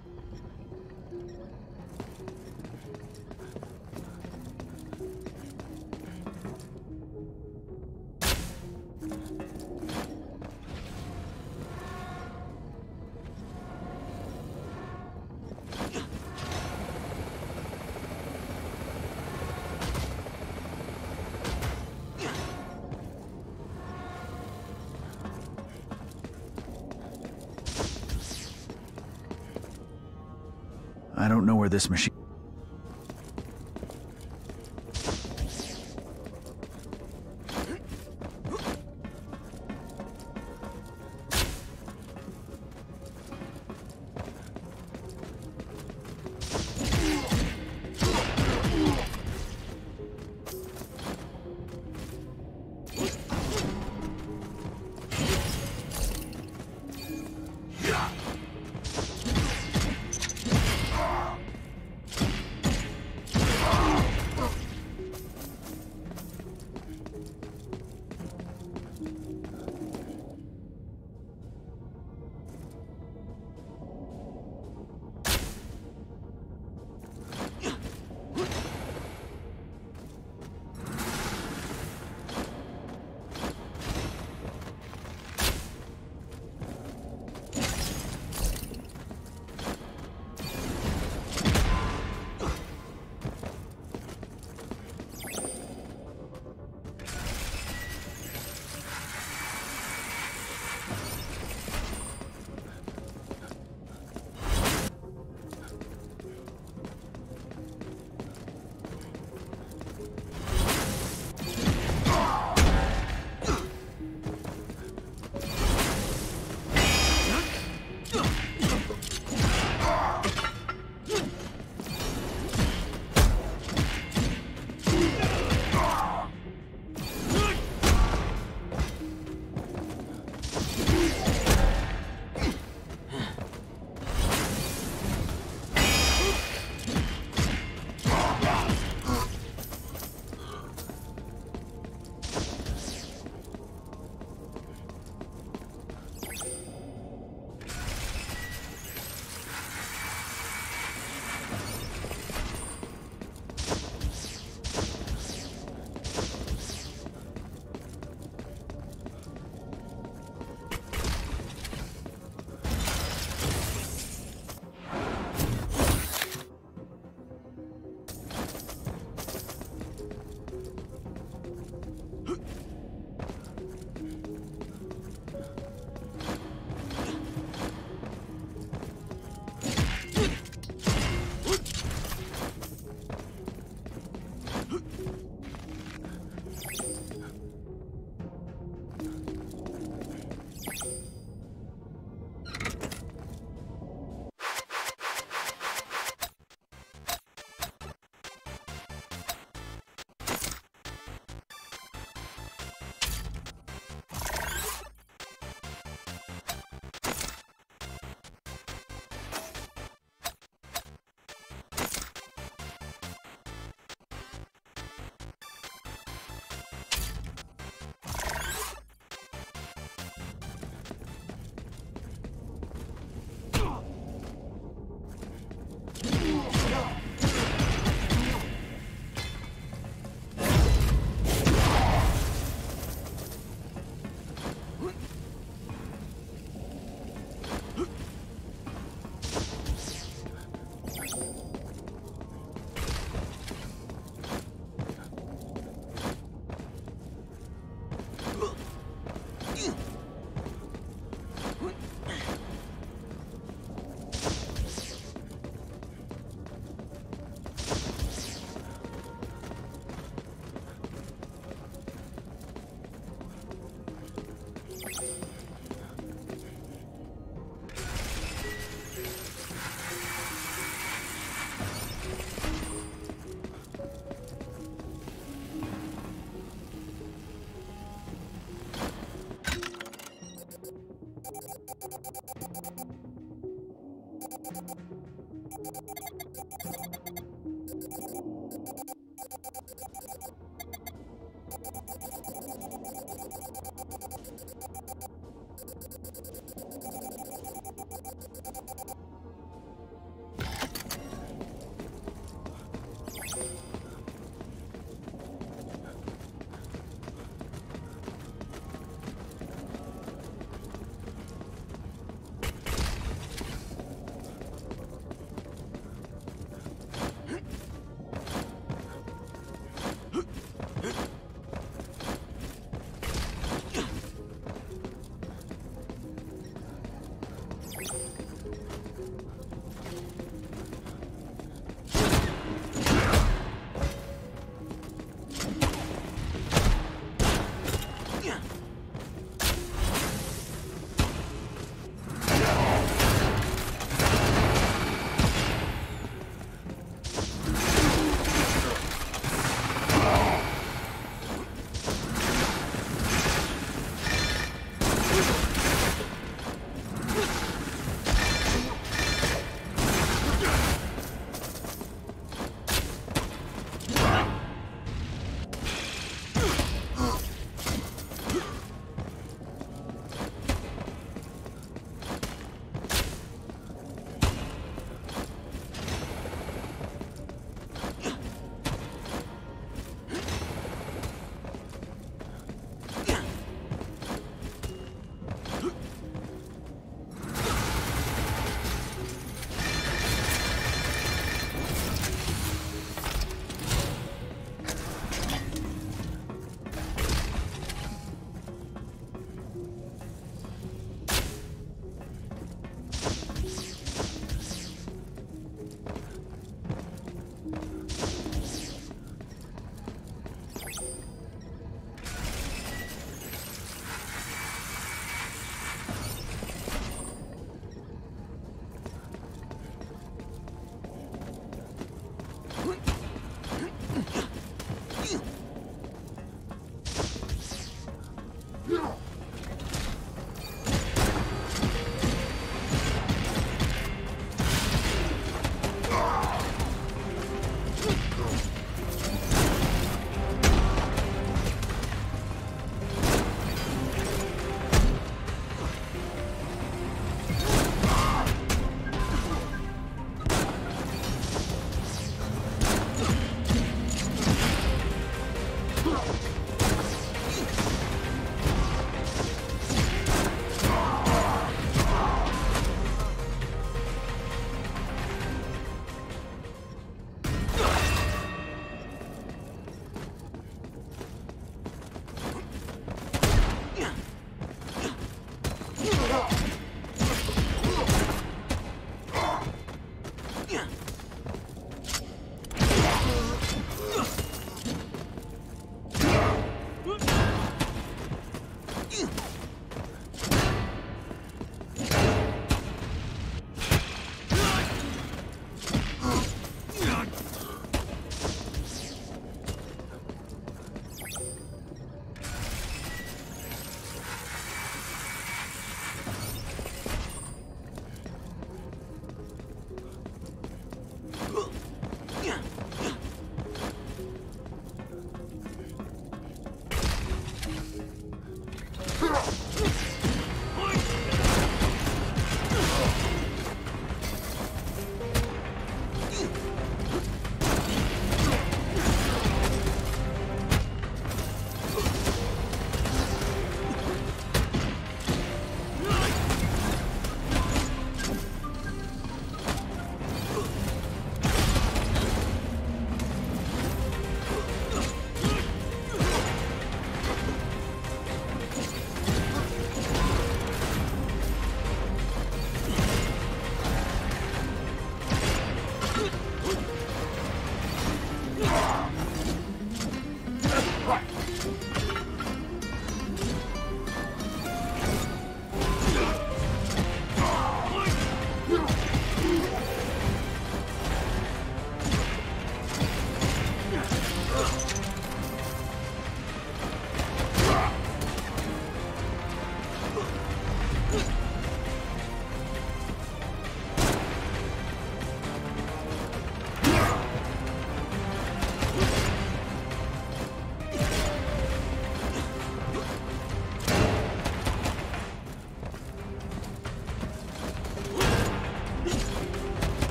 This machine...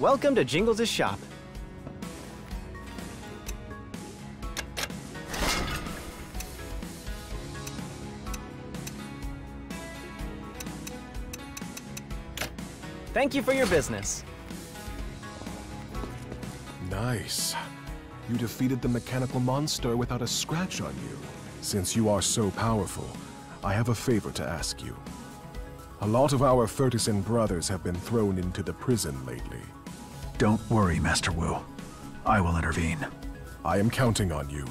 Welcome to Jingles' shop. Thank you for your business. Nice. You defeated the mechanical monster without a scratch on you. Since you are so powerful, I have a favor to ask you. A lot of our Furtisan brothers have been thrown into the prison lately. Don't worry, Master Wu. I will intervene. I am counting on you.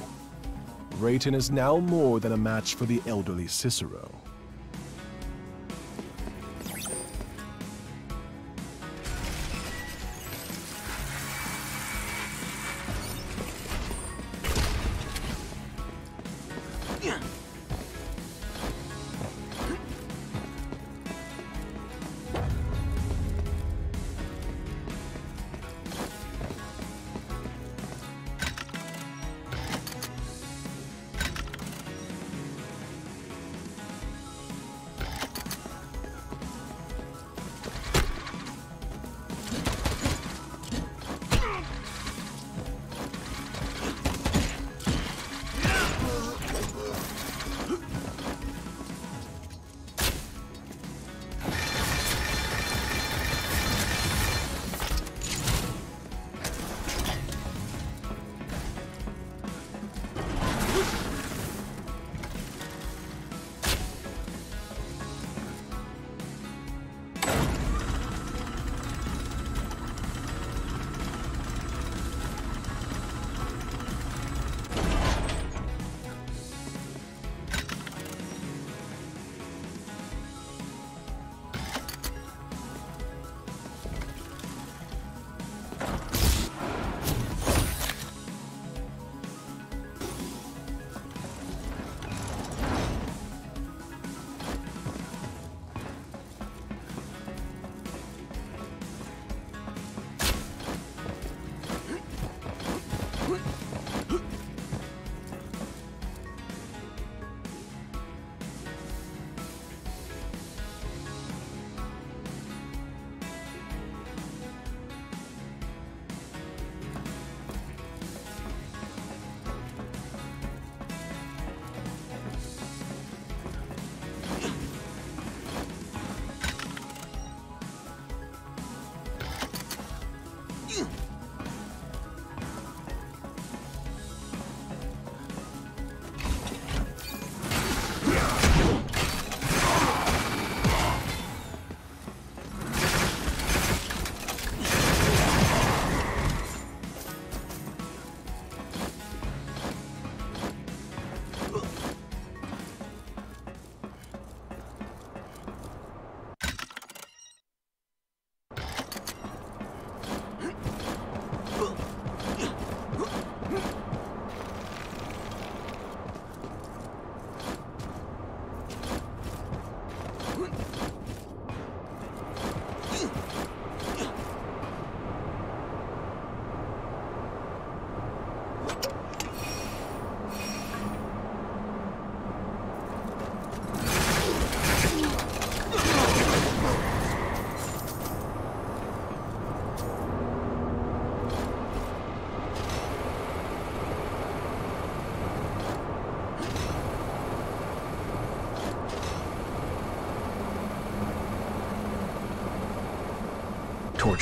Rayton is now more than a match for the elderly Cicero.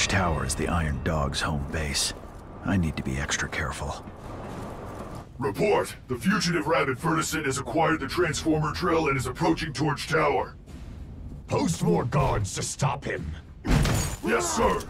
Torch Tower is the Iron Dog's home base. I need to be extra careful. Report! The fugitive Rabbit Furnason has acquired the Transformer Drill and is approaching Torch Tower. Post more guards to stop him. Yes, sir!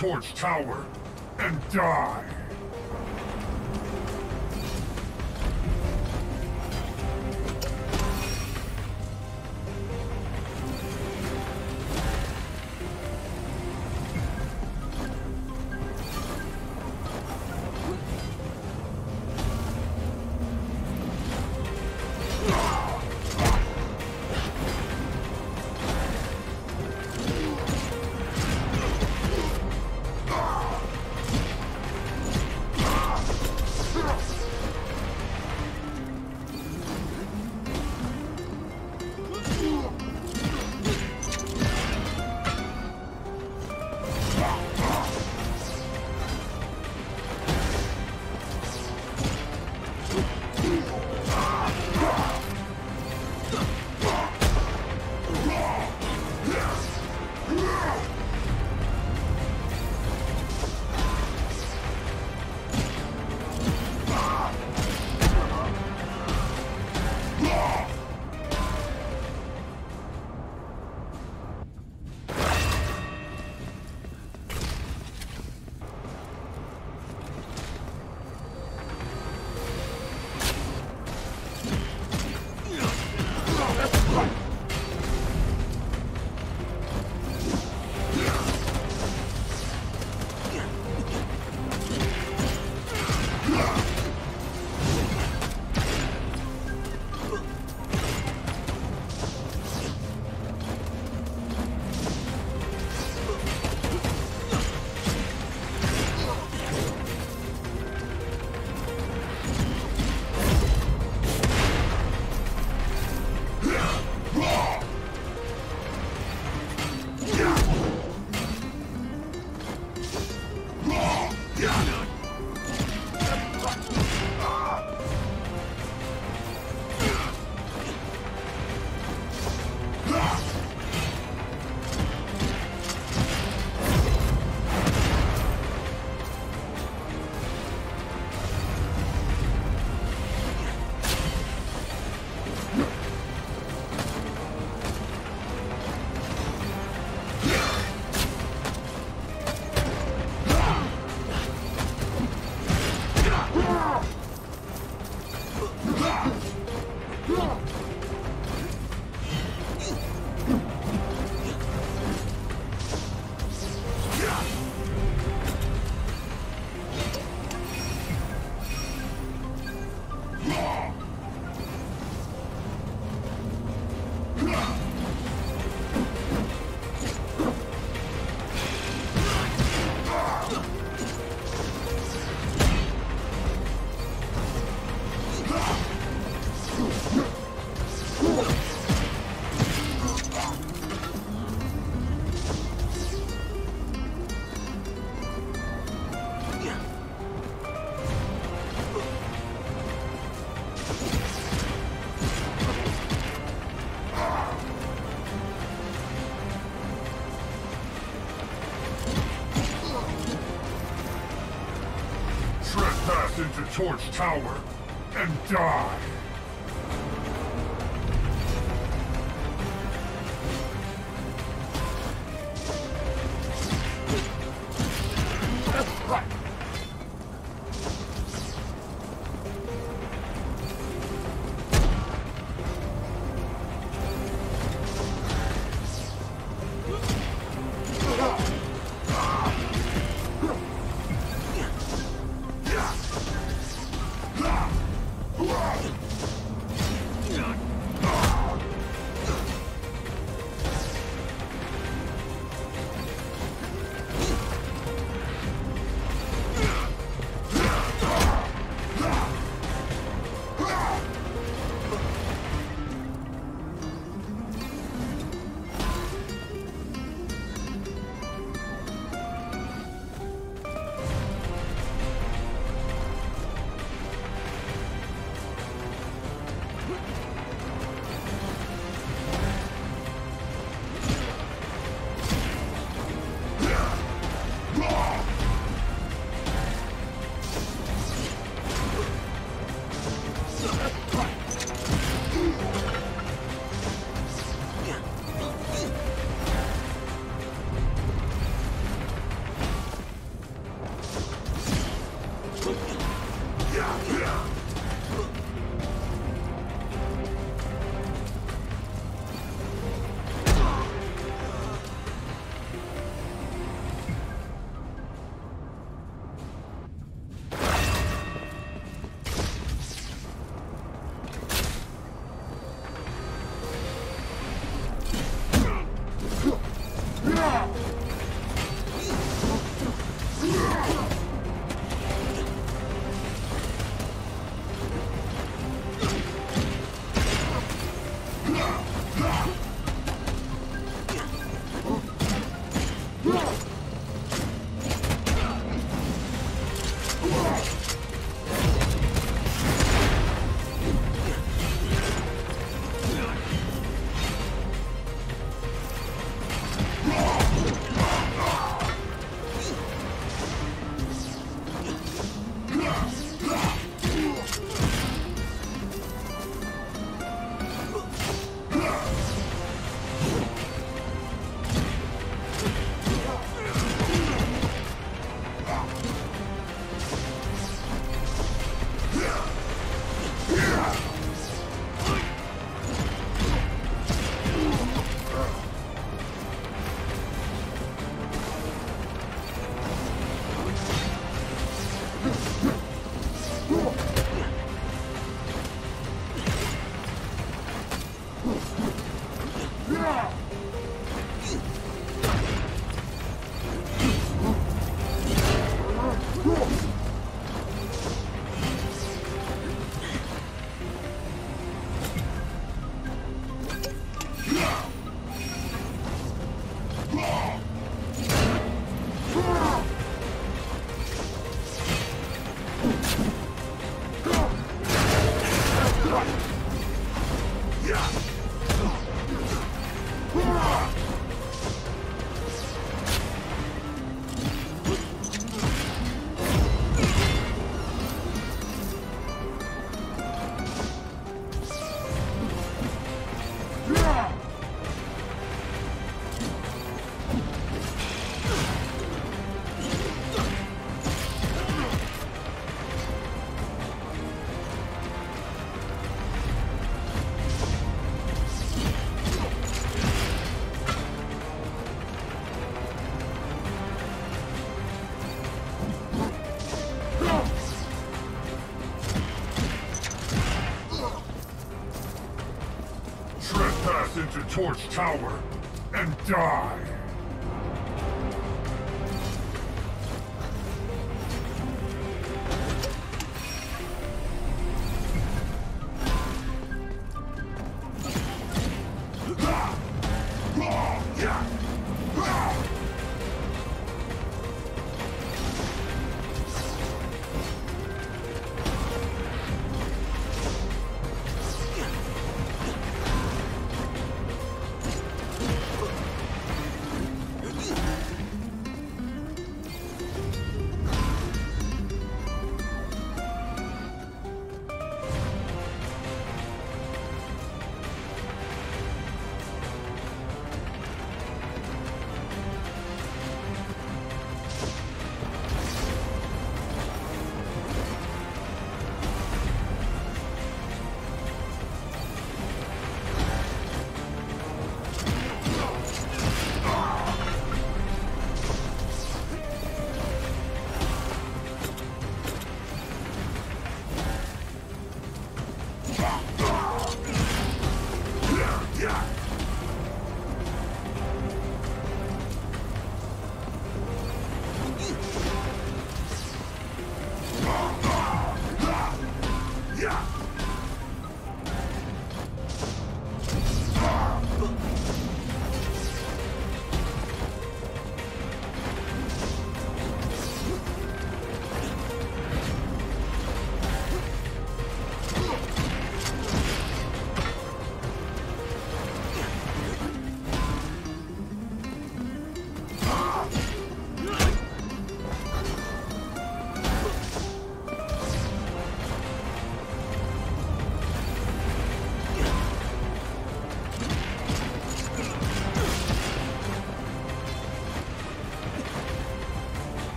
Torch Tower and die. Torch Tower and die. Torch Tower and die.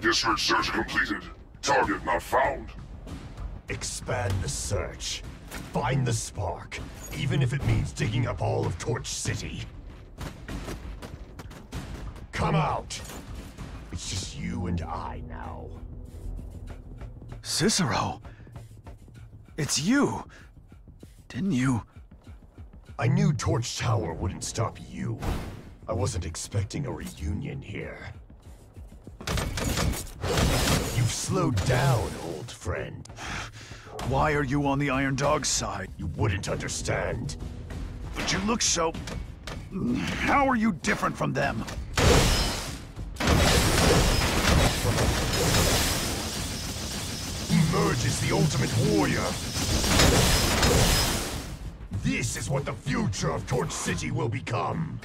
District search completed. Target not found. Expand the search. Find the spark, even if it means digging up all of Torch City. Come out! It's just you and I now. Cicero! It's you! Didn't you? I knew Torch Tower wouldn't stop you. I wasn't expecting a reunion here. You've down, old friend. Why are you on the Iron Dog's side? You wouldn't understand. But you look so... How are you different from them? Emerge as the ultimate warrior. This is what the future of Torch City will become.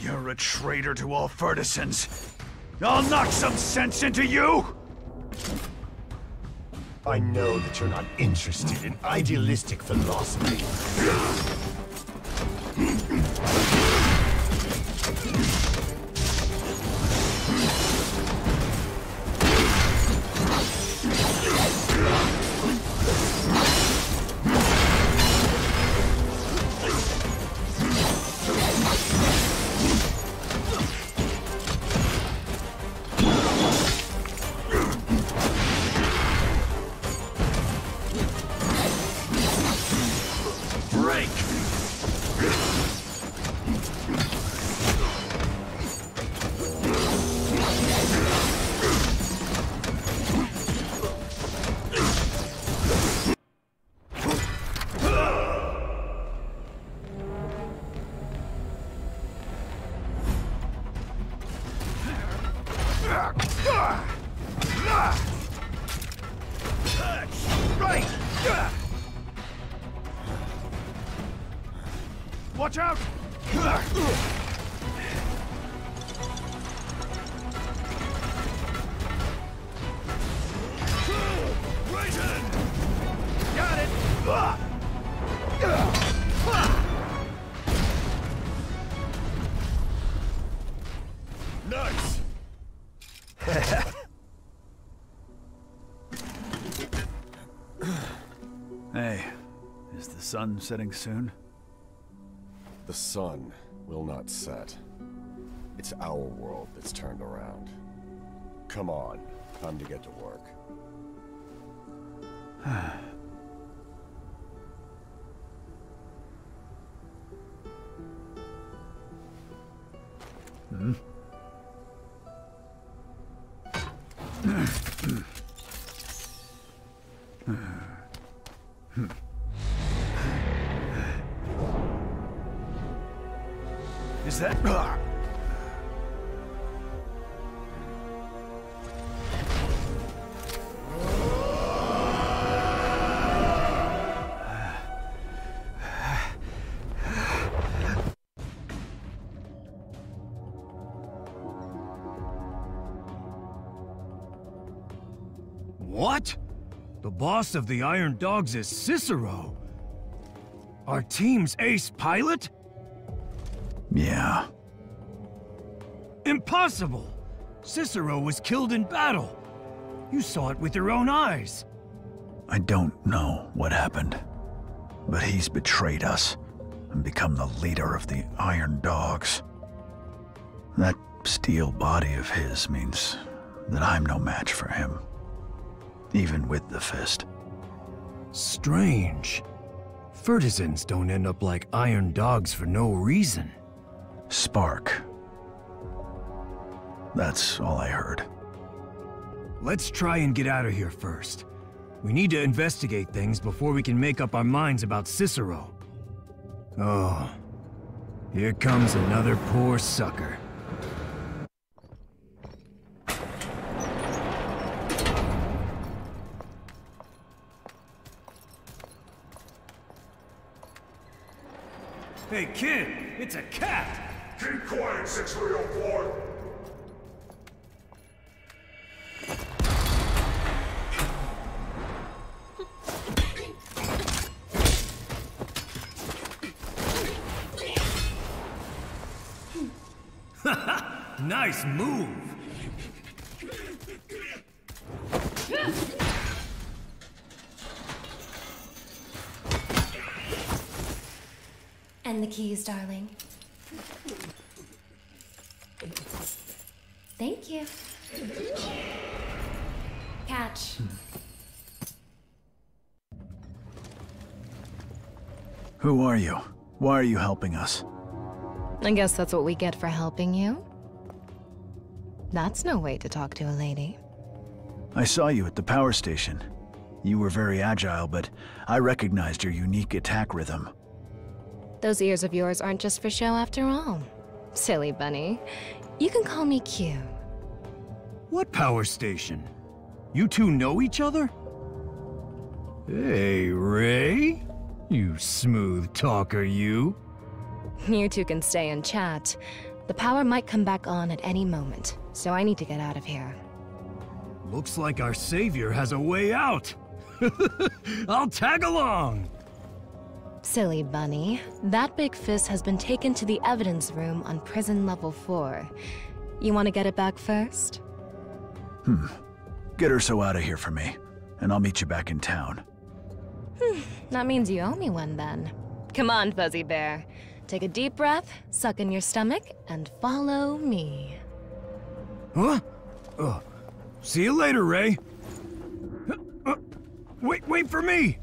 You're a traitor to all Furtisans. I'll knock some sense into you! I know that you're not interested in idealistic philosophy. Sun setting soon? The sun will not set. It's our world that's turned around. Come on, time to get What? The boss of the Iron Dogs is Cicero? Our team's ace pilot? Yeah. Impossible! Cicero was killed in battle. You saw it with your own eyes. I don't know what happened, but he's betrayed us and become the leader of the Iron Dogs. That steel body of his means that I'm no match for him, even with the fist. Strange. Furtisans don't end up like Iron Dogs for no reason. Spark. That's all I heard. Let's try and get out of here first. We need to investigate things before we can make up our minds about Cicero. Oh, here comes another poor sucker. Hey kid, it's a cat! Keep quiet, 6304! nice move! And the keys, darling. Thank you. Catch. Who are you? Why are you helping us? I guess that's what we get for helping you. That's no way to talk to a lady. I saw you at the power station. You were very agile, but I recognized your unique attack rhythm. Those ears of yours aren't just for show after all. Silly bunny. You can call me Q. What power station? You two know each other? Hey, Ray? You smooth talker, you. You two can stay and chat. The power might come back on at any moment, so I need to get out of here. Looks like our savior has a way out. I'll tag along. Silly bunny. That big fist has been taken to the evidence room on prison level 4. You want to get it back first? Hmm. Get Urso out of here for me, and I'll meet you back in town. Hmm, that means you owe me one then. Come on, Fuzzy Bear. Take a deep breath, suck in your stomach, and follow me. Huh? Uh, see you later, Ray. Uh, uh, wait, wait for me!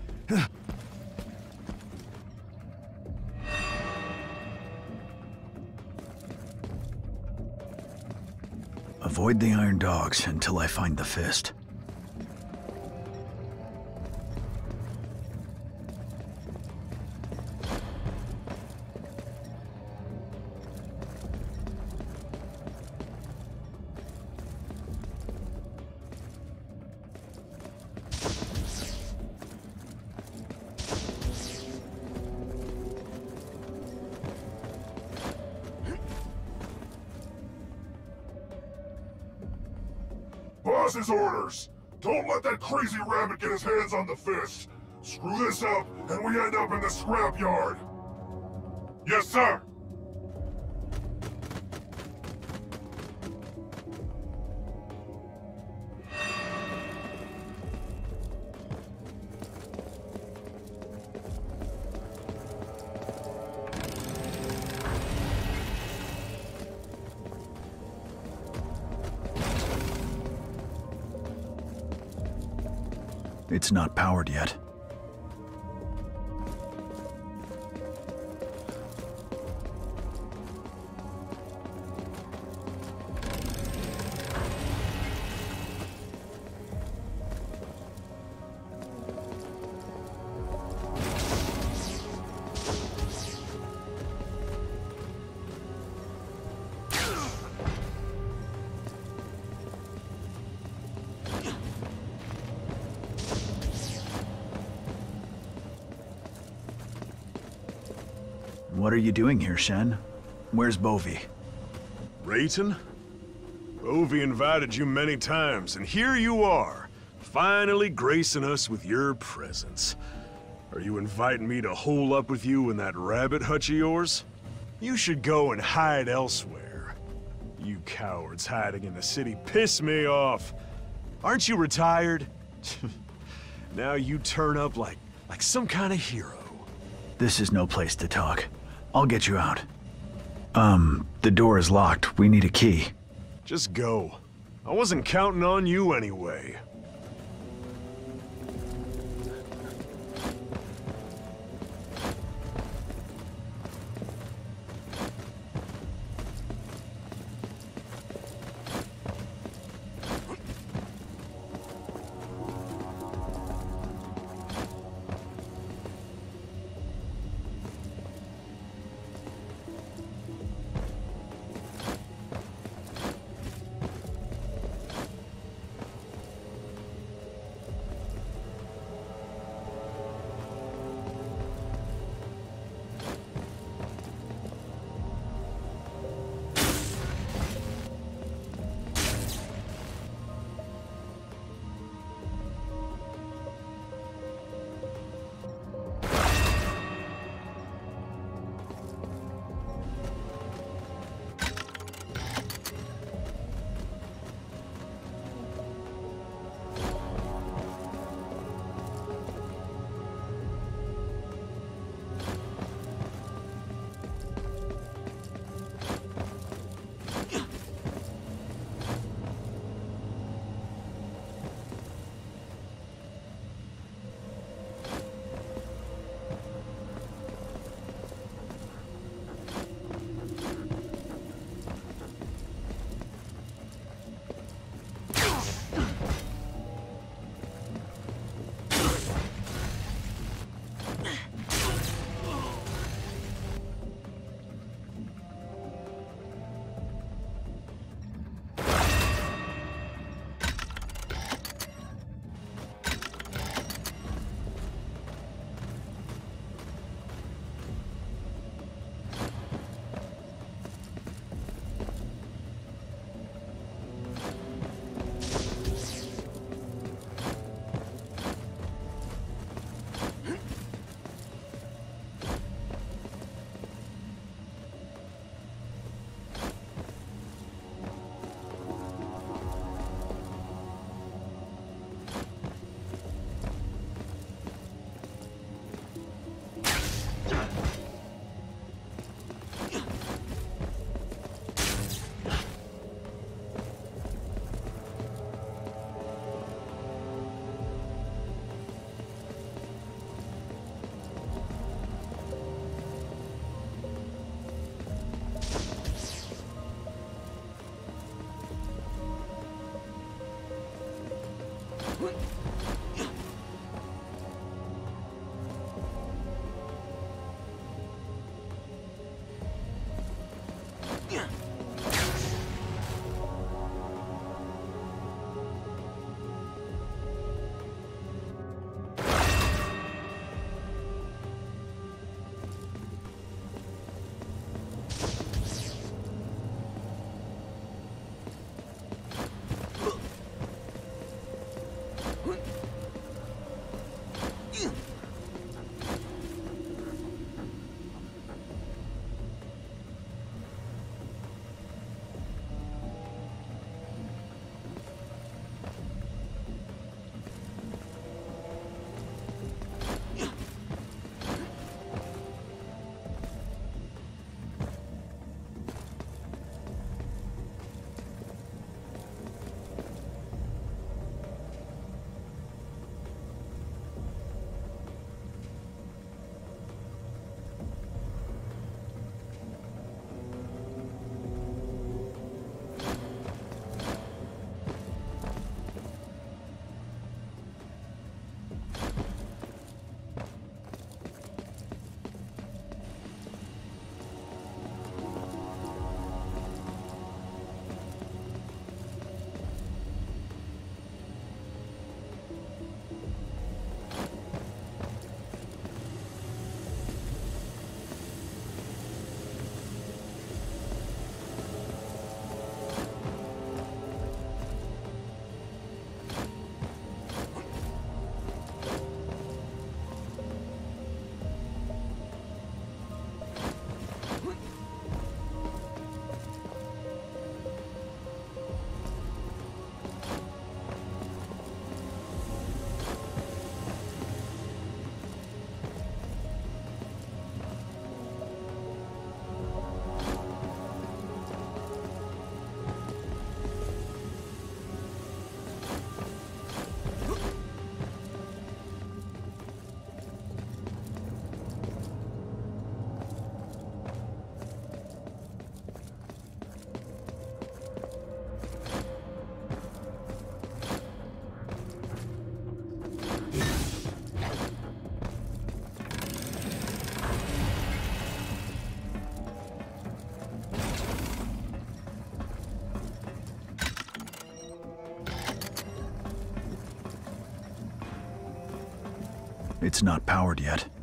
Avoid the Iron Dogs until I find the fist. Boss's orders. Don't let that crazy rabbit get his hands on the fist. Screw this up, and we end up in the scrapyard. Yes, sir. Yet. Are you doing here, Shen? Where's Bovie? Rayton? Bovie invited you many times, and here you are, finally gracing us with your presence. Are you inviting me to hole up with you in that rabbit hutch of yours? You should go and hide elsewhere. You cowards hiding in the city piss me off. Aren't you retired? now you turn up like, like some kind of hero. This is no place to talk. I'll get you out. Um, the door is locked. We need a key. Just go. I wasn't counting on you anyway. It's not powered yet.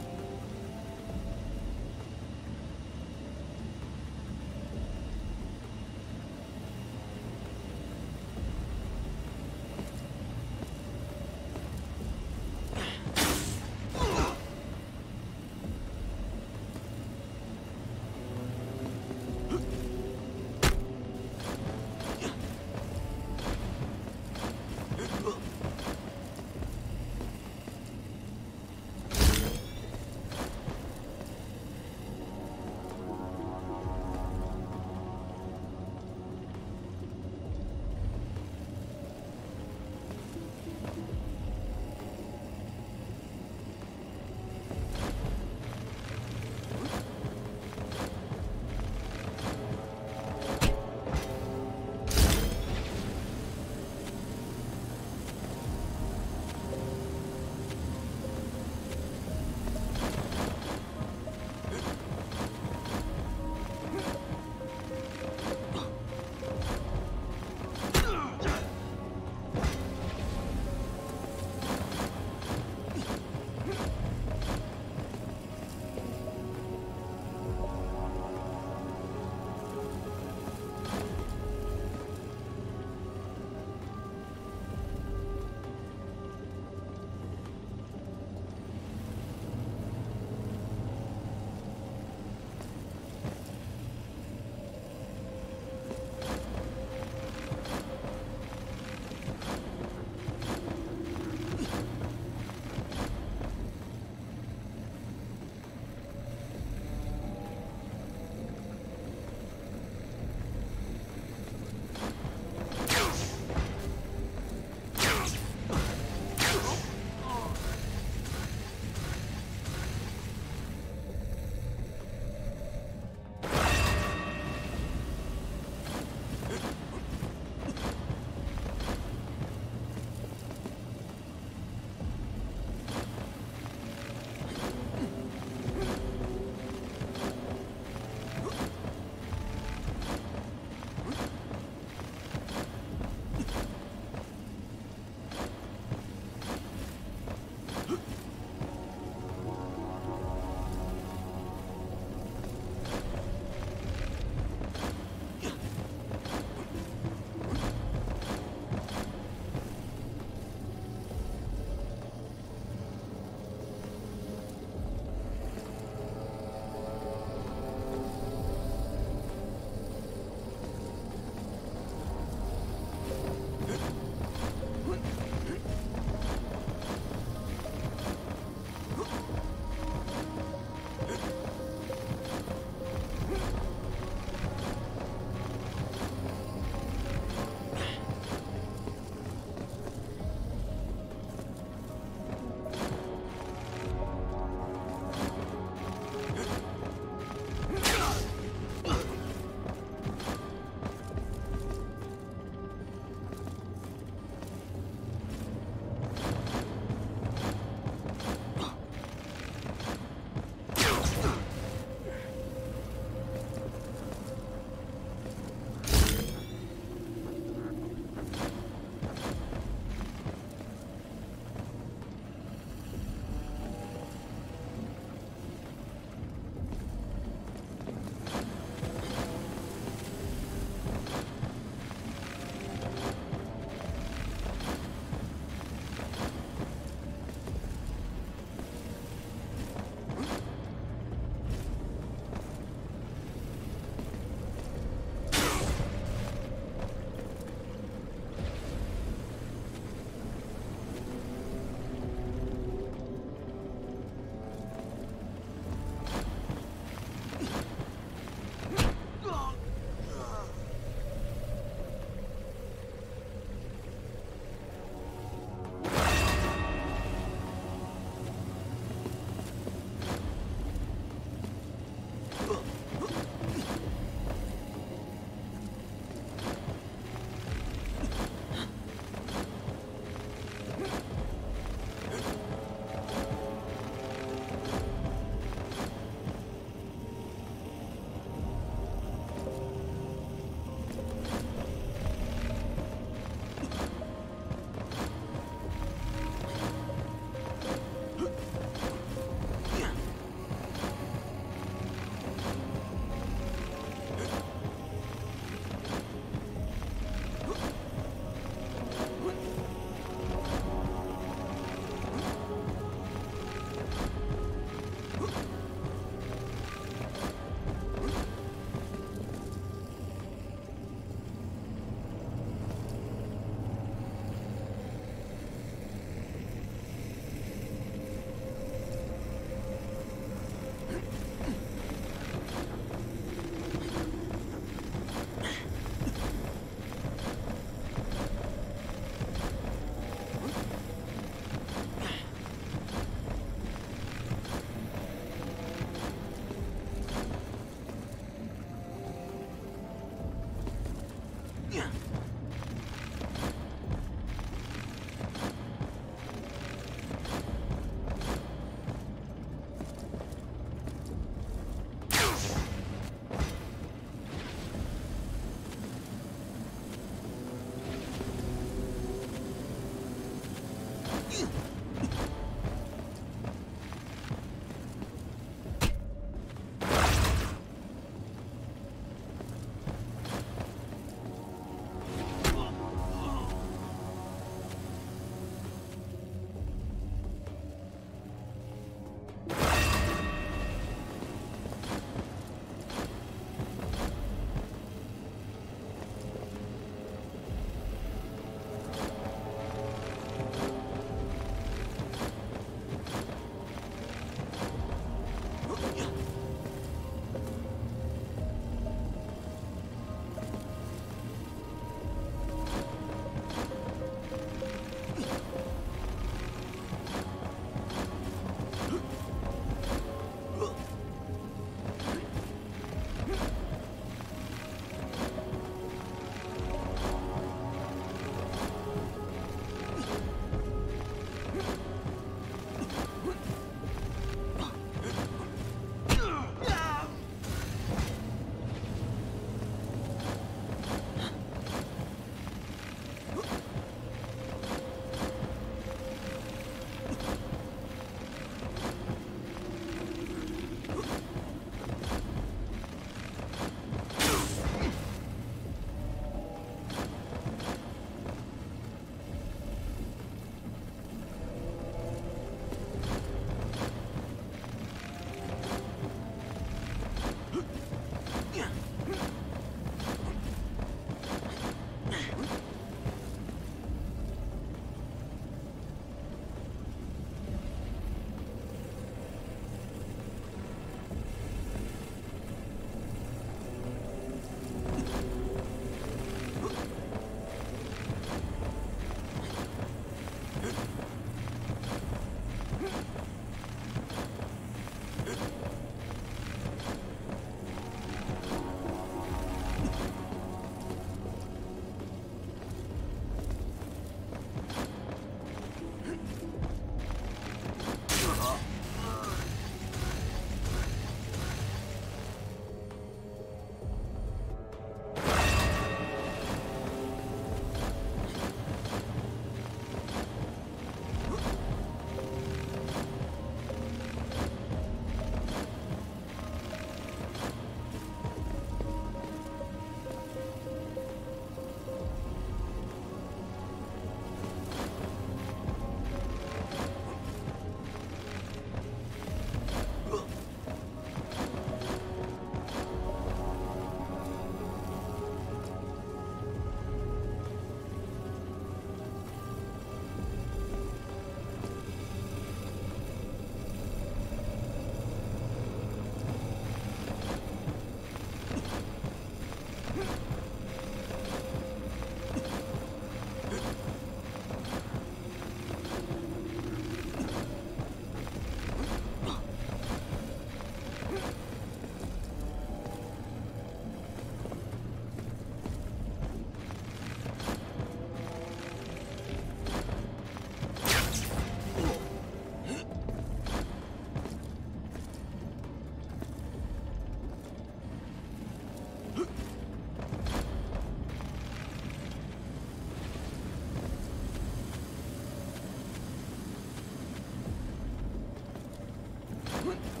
one.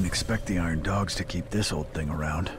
Didn't expect the Iron Dogs to keep this old thing around.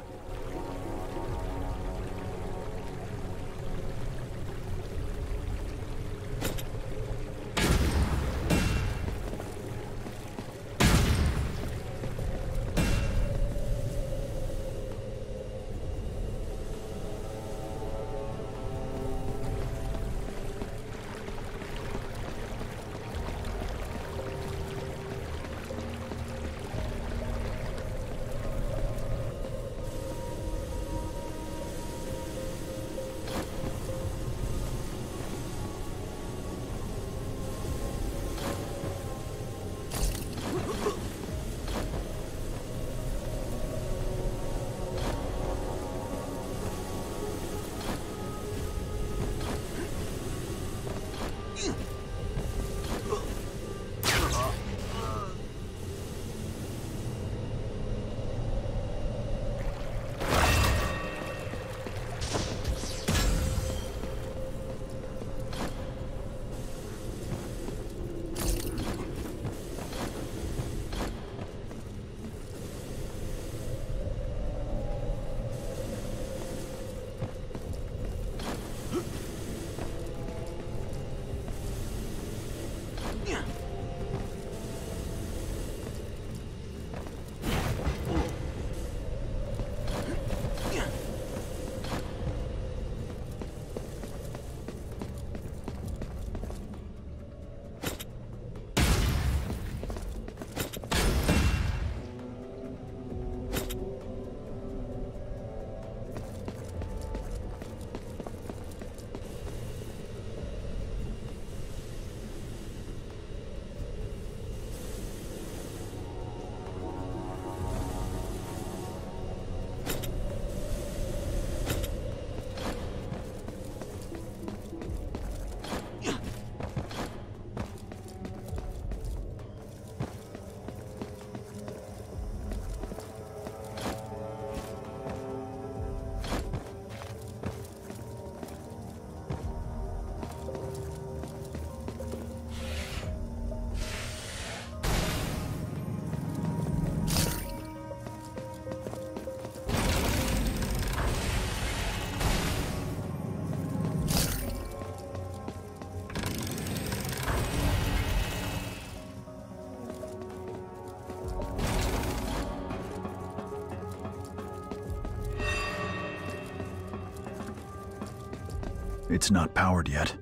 Not powered yet.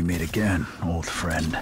We meet again, old friend.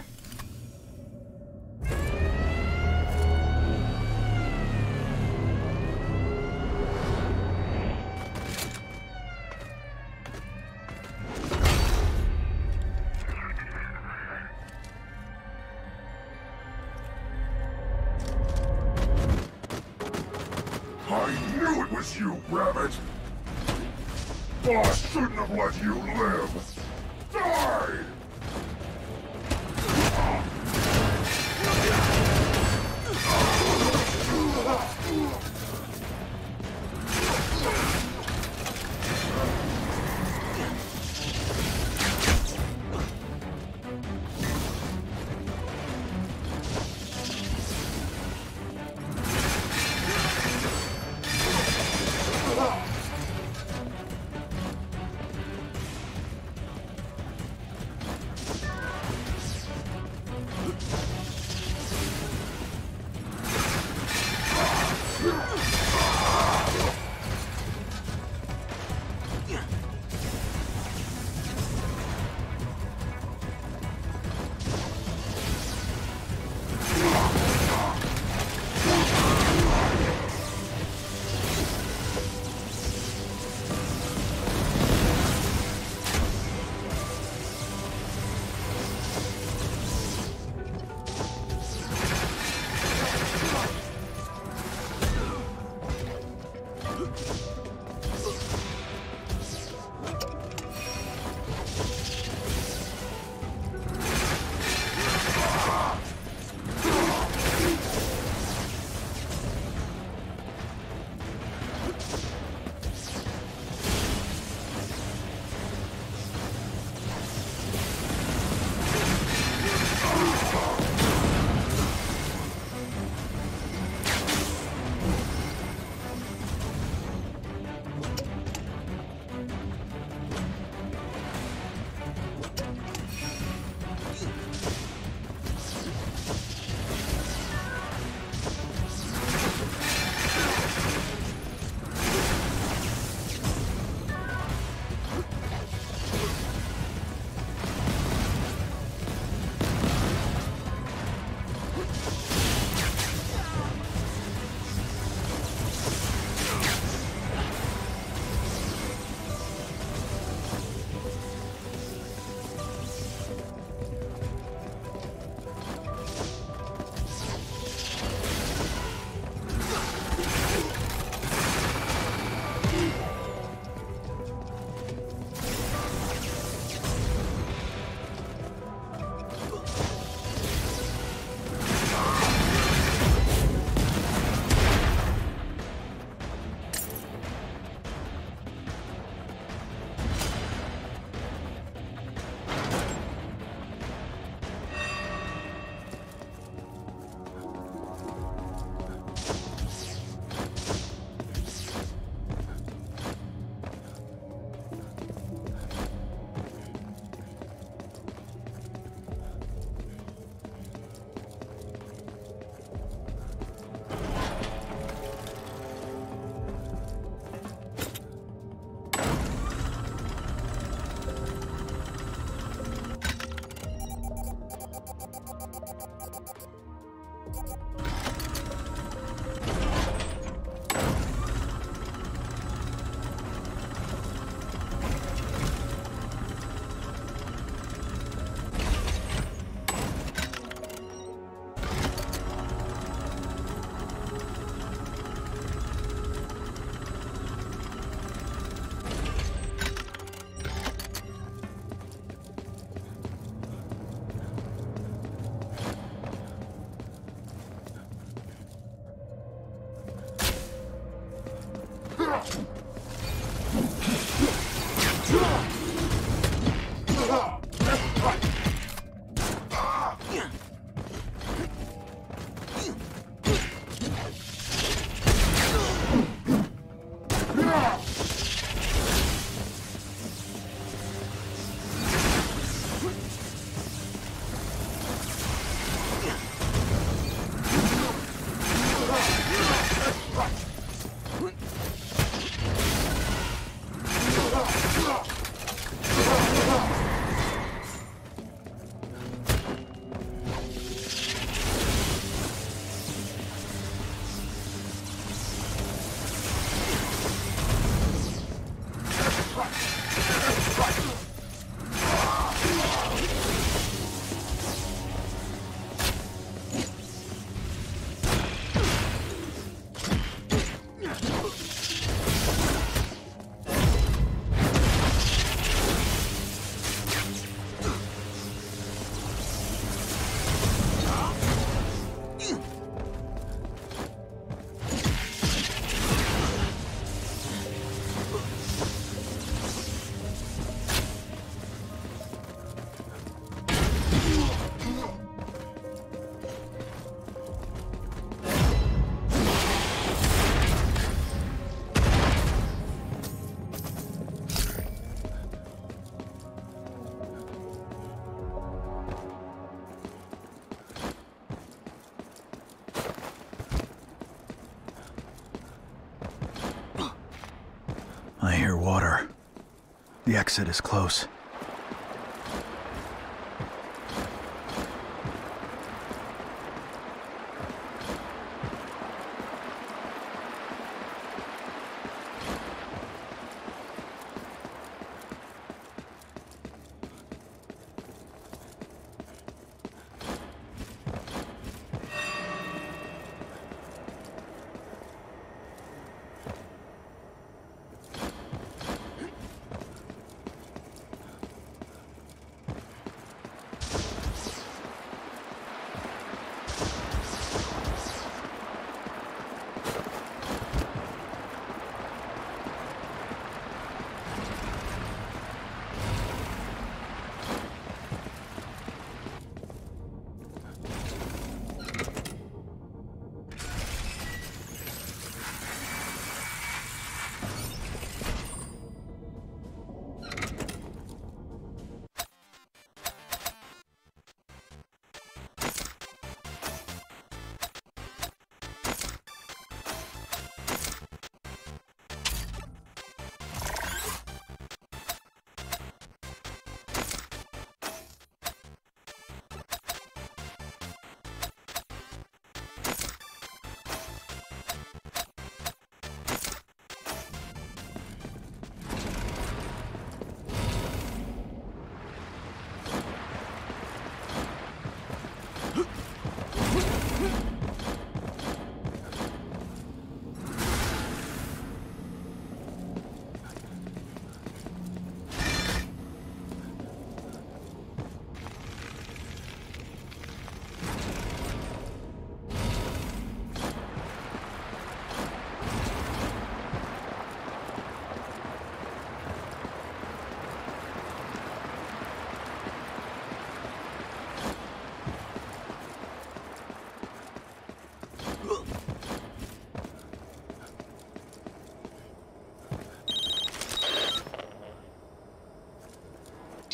Exit is close.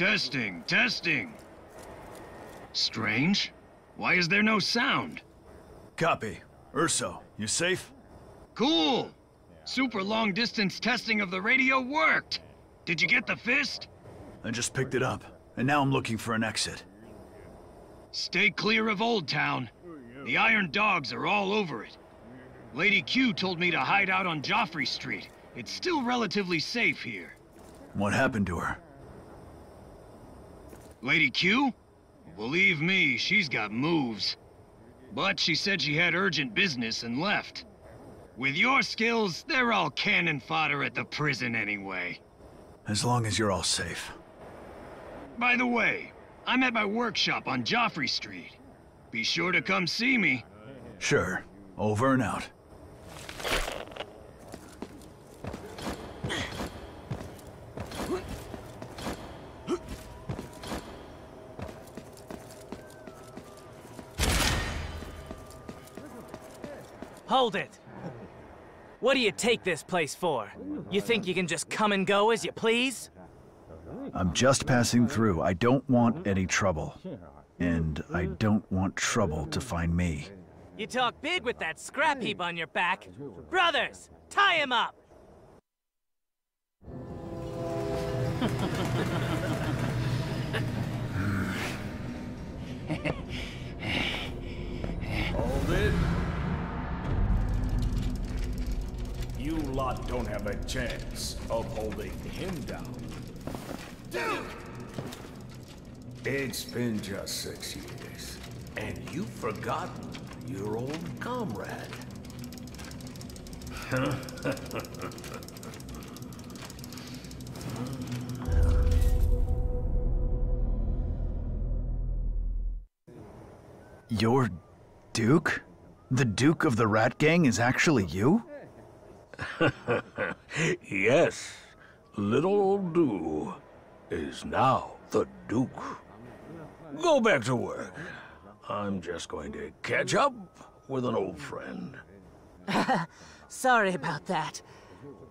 Testing, testing. Strange. Why is there no sound? Copy. Urso, you safe? Cool. Super long distance testing of the radio worked. Did you get the fist? I just picked it up, and now I'm looking for an exit. Stay clear of Old Town. The Iron Dogs are all over it. Lady Q told me to hide out on Joffrey Street. It's still relatively safe here. What happened to her? Lady Q? Believe me, she's got moves. But she said she had urgent business and left. With your skills, they're all cannon fodder at the prison anyway. As long as you're all safe. By the way, I'm at my workshop on Joffrey Street. Be sure to come see me. Sure. Over and out. Hold it! What do you take this place for? You think you can just come and go as you please? I'm just passing through. I don't want any trouble. And I don't want trouble to find me. You talk big with that scrap heap on your back. Brothers, tie him up! Hold it. You lot don't have a chance of holding him down. Dude! It's been just six years, and you've forgotten your old comrade. You're Duke? The Duke of the Rat Gang is actually you? yes, little Do is now the Duke. Go back to work. I'm just going to catch up with an old friend. Sorry about that.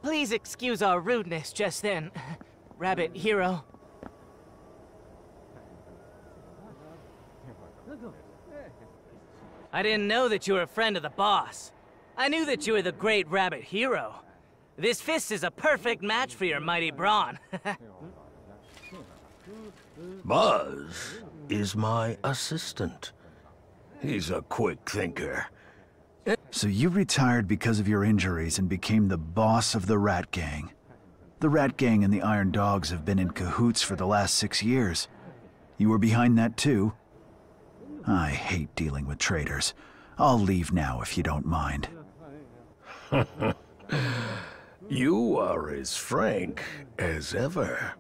Please excuse our rudeness just then. Rabbit Hero. I didn't know that you were a friend of the boss. I knew that you were the great Rabbit Hero. This fist is a perfect match for your mighty brawn. Buzz is my assistant. He's a quick thinker. So you retired because of your injuries and became the boss of the Rat Gang. The Rat Gang and the Iron Dogs have been in cahoots for the last six years. You were behind that too? I hate dealing with traitors. I'll leave now if you don't mind. you are as frank as ever.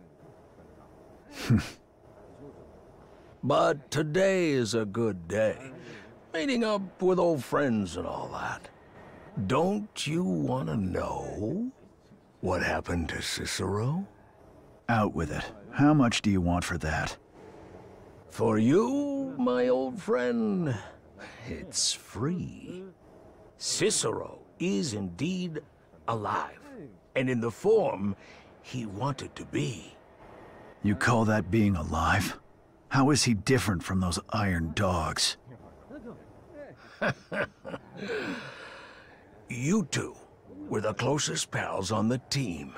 but today is a good day. Meeting up with old friends and all that. Don't you want to know what happened to Cicero? Out with it. How much do you want for that? For you, my old friend, it's free. Cicero is indeed alive, and in the form he wanted to be. You call that being alive? How is he different from those iron dogs? you two were the closest pals on the team,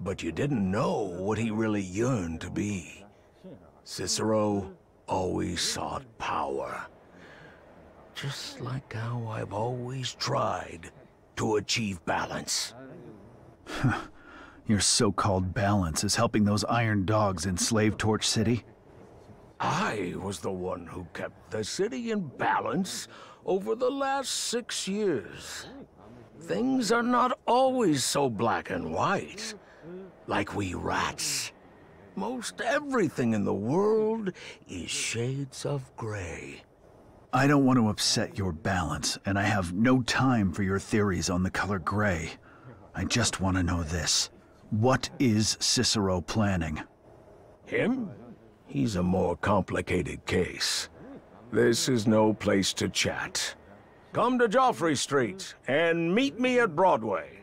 but you didn't know what he really yearned to be. Cicero always sought power. Just like how I've always tried to achieve balance. Your so-called balance is helping those iron dogs enslave Torch City? I was the one who kept the city in balance over the last six years. Things are not always so black and white, like we rats. Most everything in the world is shades of gray. I don't want to upset your balance, and I have no time for your theories on the color gray. I just want to know this. What is Cicero planning? Him? He's a more complicated case. This is no place to chat. Come to Joffrey Street and meet me at Broadway.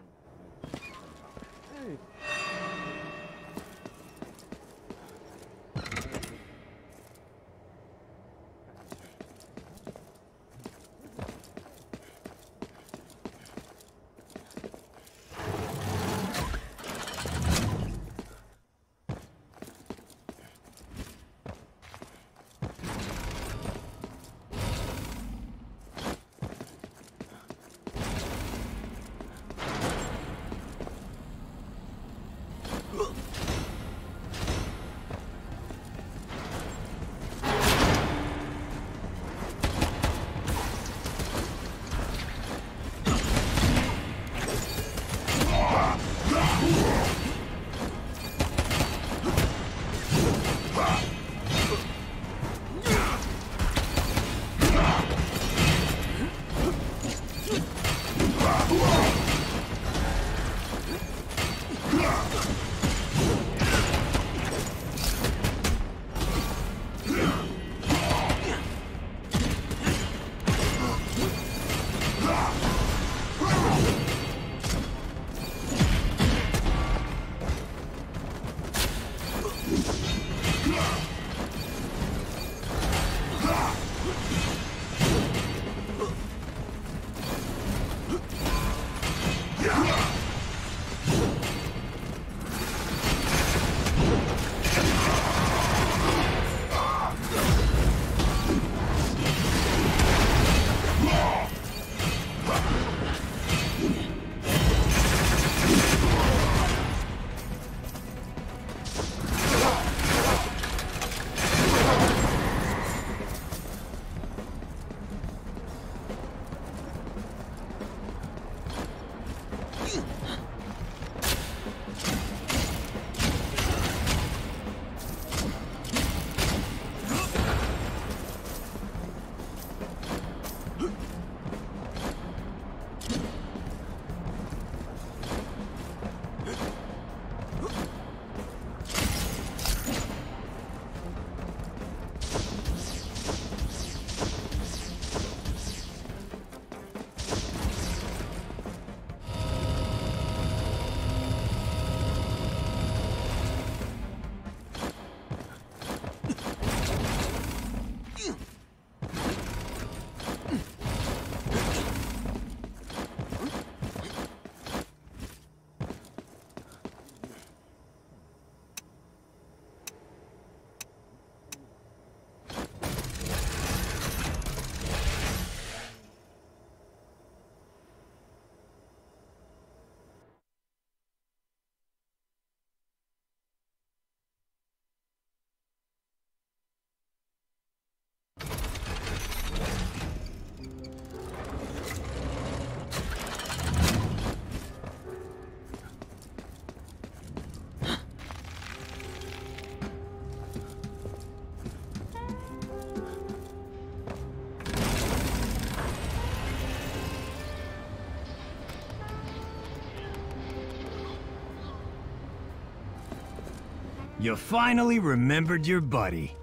You finally remembered your buddy.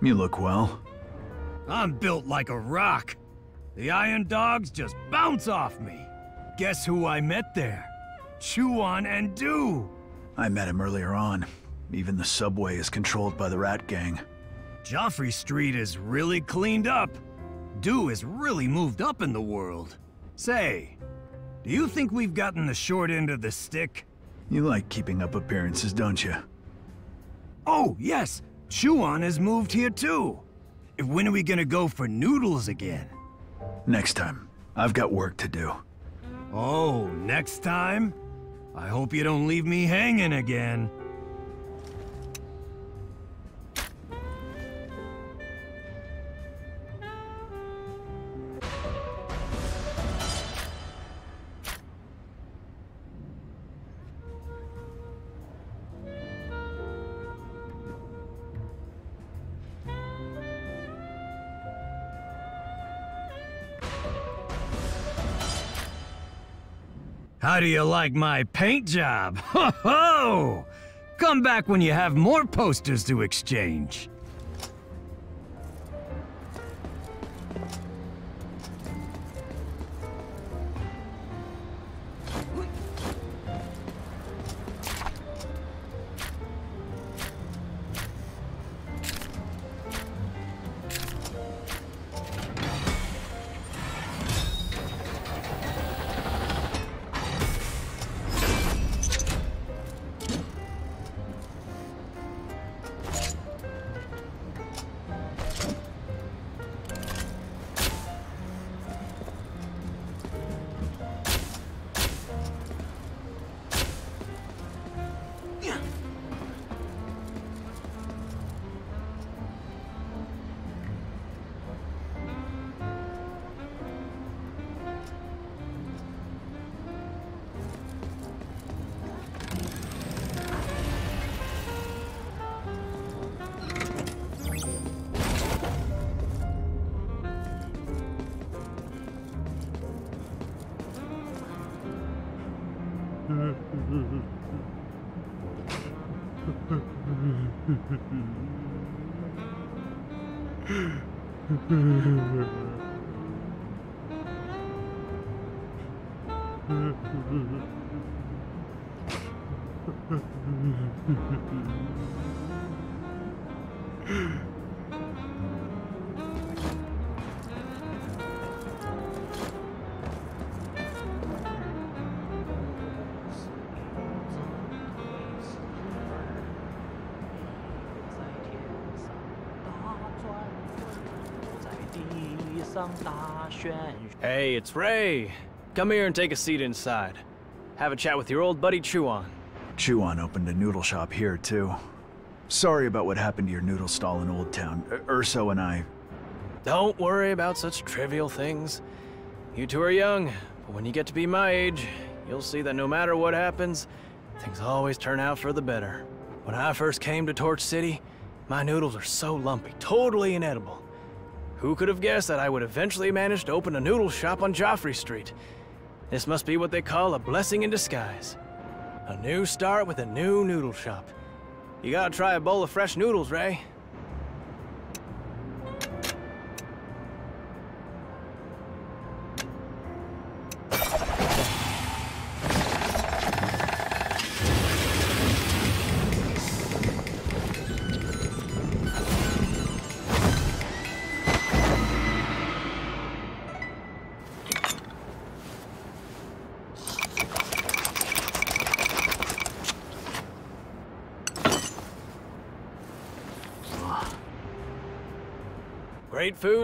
You look well. I'm built like a rock. The Iron Dogs just bounce off me. Guess who I met there? Chuan and Du. I met him earlier on. Even the subway is controlled by the Rat Gang. Joffrey Street is really cleaned up. Du has really moved up in the world. Say, do you think we've gotten the short end of the stick? You like keeping up appearances, don't you? Oh, yes! Chuan has moved here too. When are we gonna go for noodles again? Next time. I've got work to do. Oh, next time? I hope you don't leave me hanging again. How do you like my paint job? Ho ho! Come back when you have more posters to exchange. Hey, it's Ray. Come here and take a seat inside. Have a chat with your old buddy Chuan. Chuan opened a noodle shop here, too. Sorry about what happened to your noodle stall in Old Town. Uh, Urso and I... Don't worry about such trivial things. You two are young, but when you get to be my age, you'll see that no matter what happens, things always turn out for the better. When I first came to Torch City, my noodles are so lumpy, totally inedible. Who could have guessed that I would eventually manage to open a noodle shop on Joffrey Street? This must be what they call a blessing in disguise. A new start with a new noodle shop. You gotta try a bowl of fresh noodles, Ray.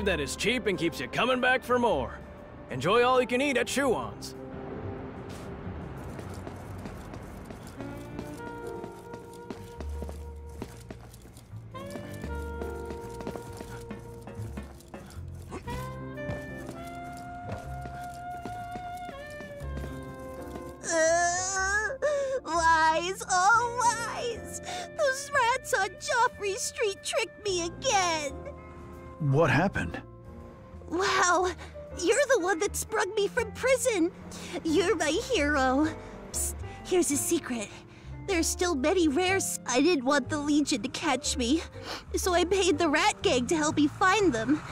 That is cheap and keeps you coming back for more. Enjoy all you can eat at Chuan's. Hero. Psst, here's a secret. There's still many rares. I didn't want the Legion to catch me, so I paid the Rat Gang to help me find them.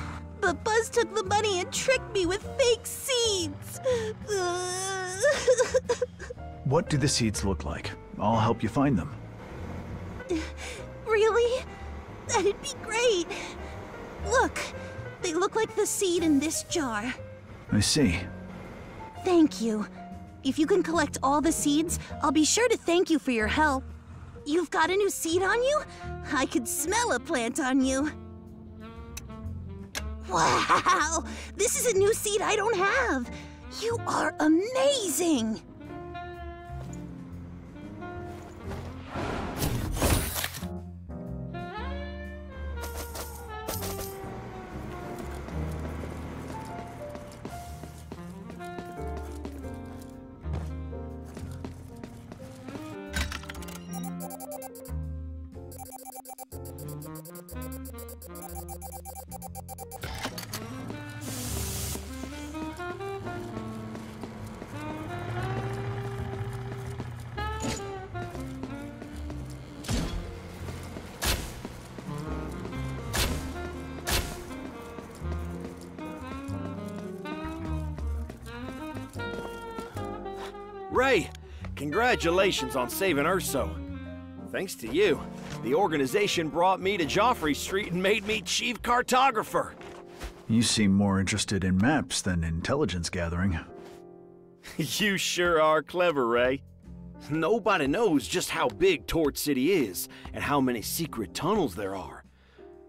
But Buzz took the money and tricked me with fake seeds. What do the seeds look like? I'll help you find them. really? That'd be great. Look, they look like the seed in this jar. I see. Thank you. If you can collect all the seeds, I'll be sure to thank you for your help. You've got a new seed on you? I could smell a plant on you. Wow! This is a new seed I don't have. You are amazing! Congratulations on saving Urso. Thanks to you, the organization brought me to Joffrey Street and made me chief cartographer. You seem more interested in maps than intelligence gathering. you sure are clever, Ray. Nobody knows just how big Torch City is and how many secret tunnels there are.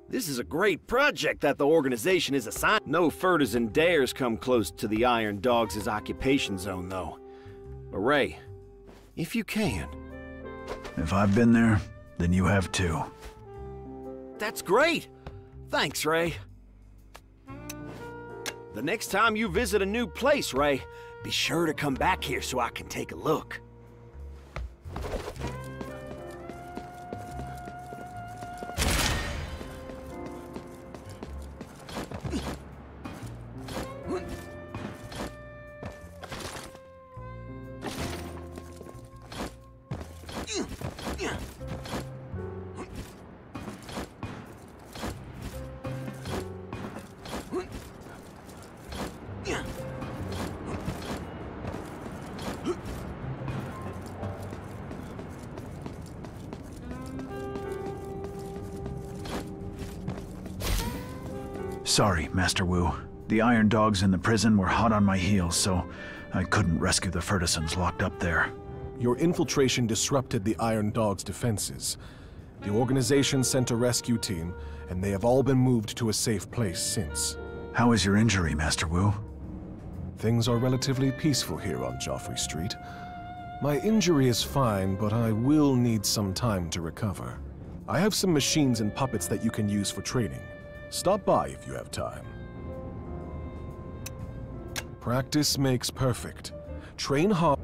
This is a great project that the organization is assigned. No furters and dares come close to the Iron Dogs' occupation zone, though. But Ray, if you can, If I've been there, then you have too. That's great! Thanks, Ray. The next time you visit a new place, Ray, be sure to come back here so I can take a look. Iron Dogs in the prison were hot on my heels, so I couldn't rescue the Fertisons locked up there. Your infiltration disrupted the Iron Dog's defenses. The organization sent a rescue team, and they have all been moved to a safe place since. How is your injury, Master Wu? Things are relatively peaceful here on Joffrey Street. My injury is fine, but I will need some time to recover. I have some machines and puppets that you can use for training. Stop by if you have time. Practice makes perfect. Train hard.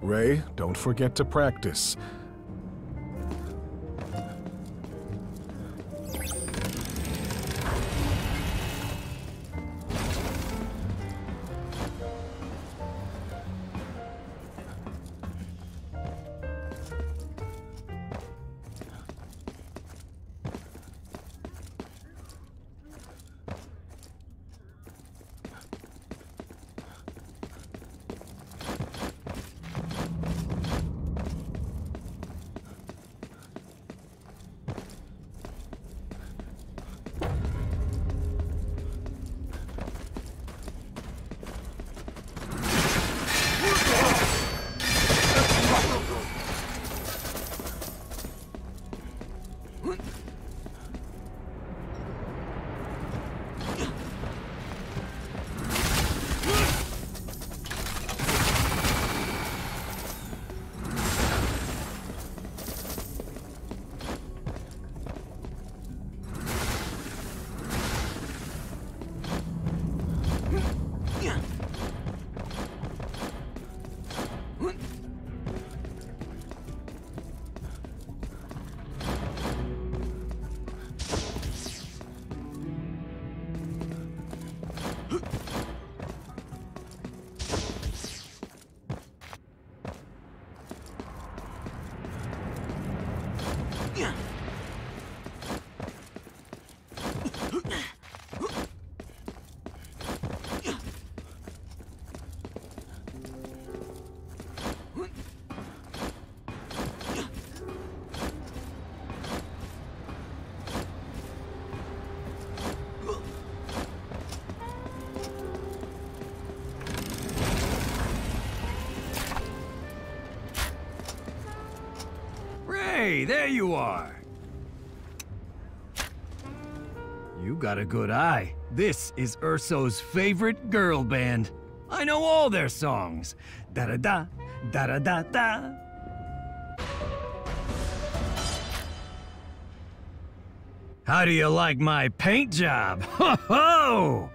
Ray, don't forget to practice. Good eye. This is Urso's favorite girl band. I know all their songs. Da-da-da, da-da-da-da. How do you like my paint job? Ho ho!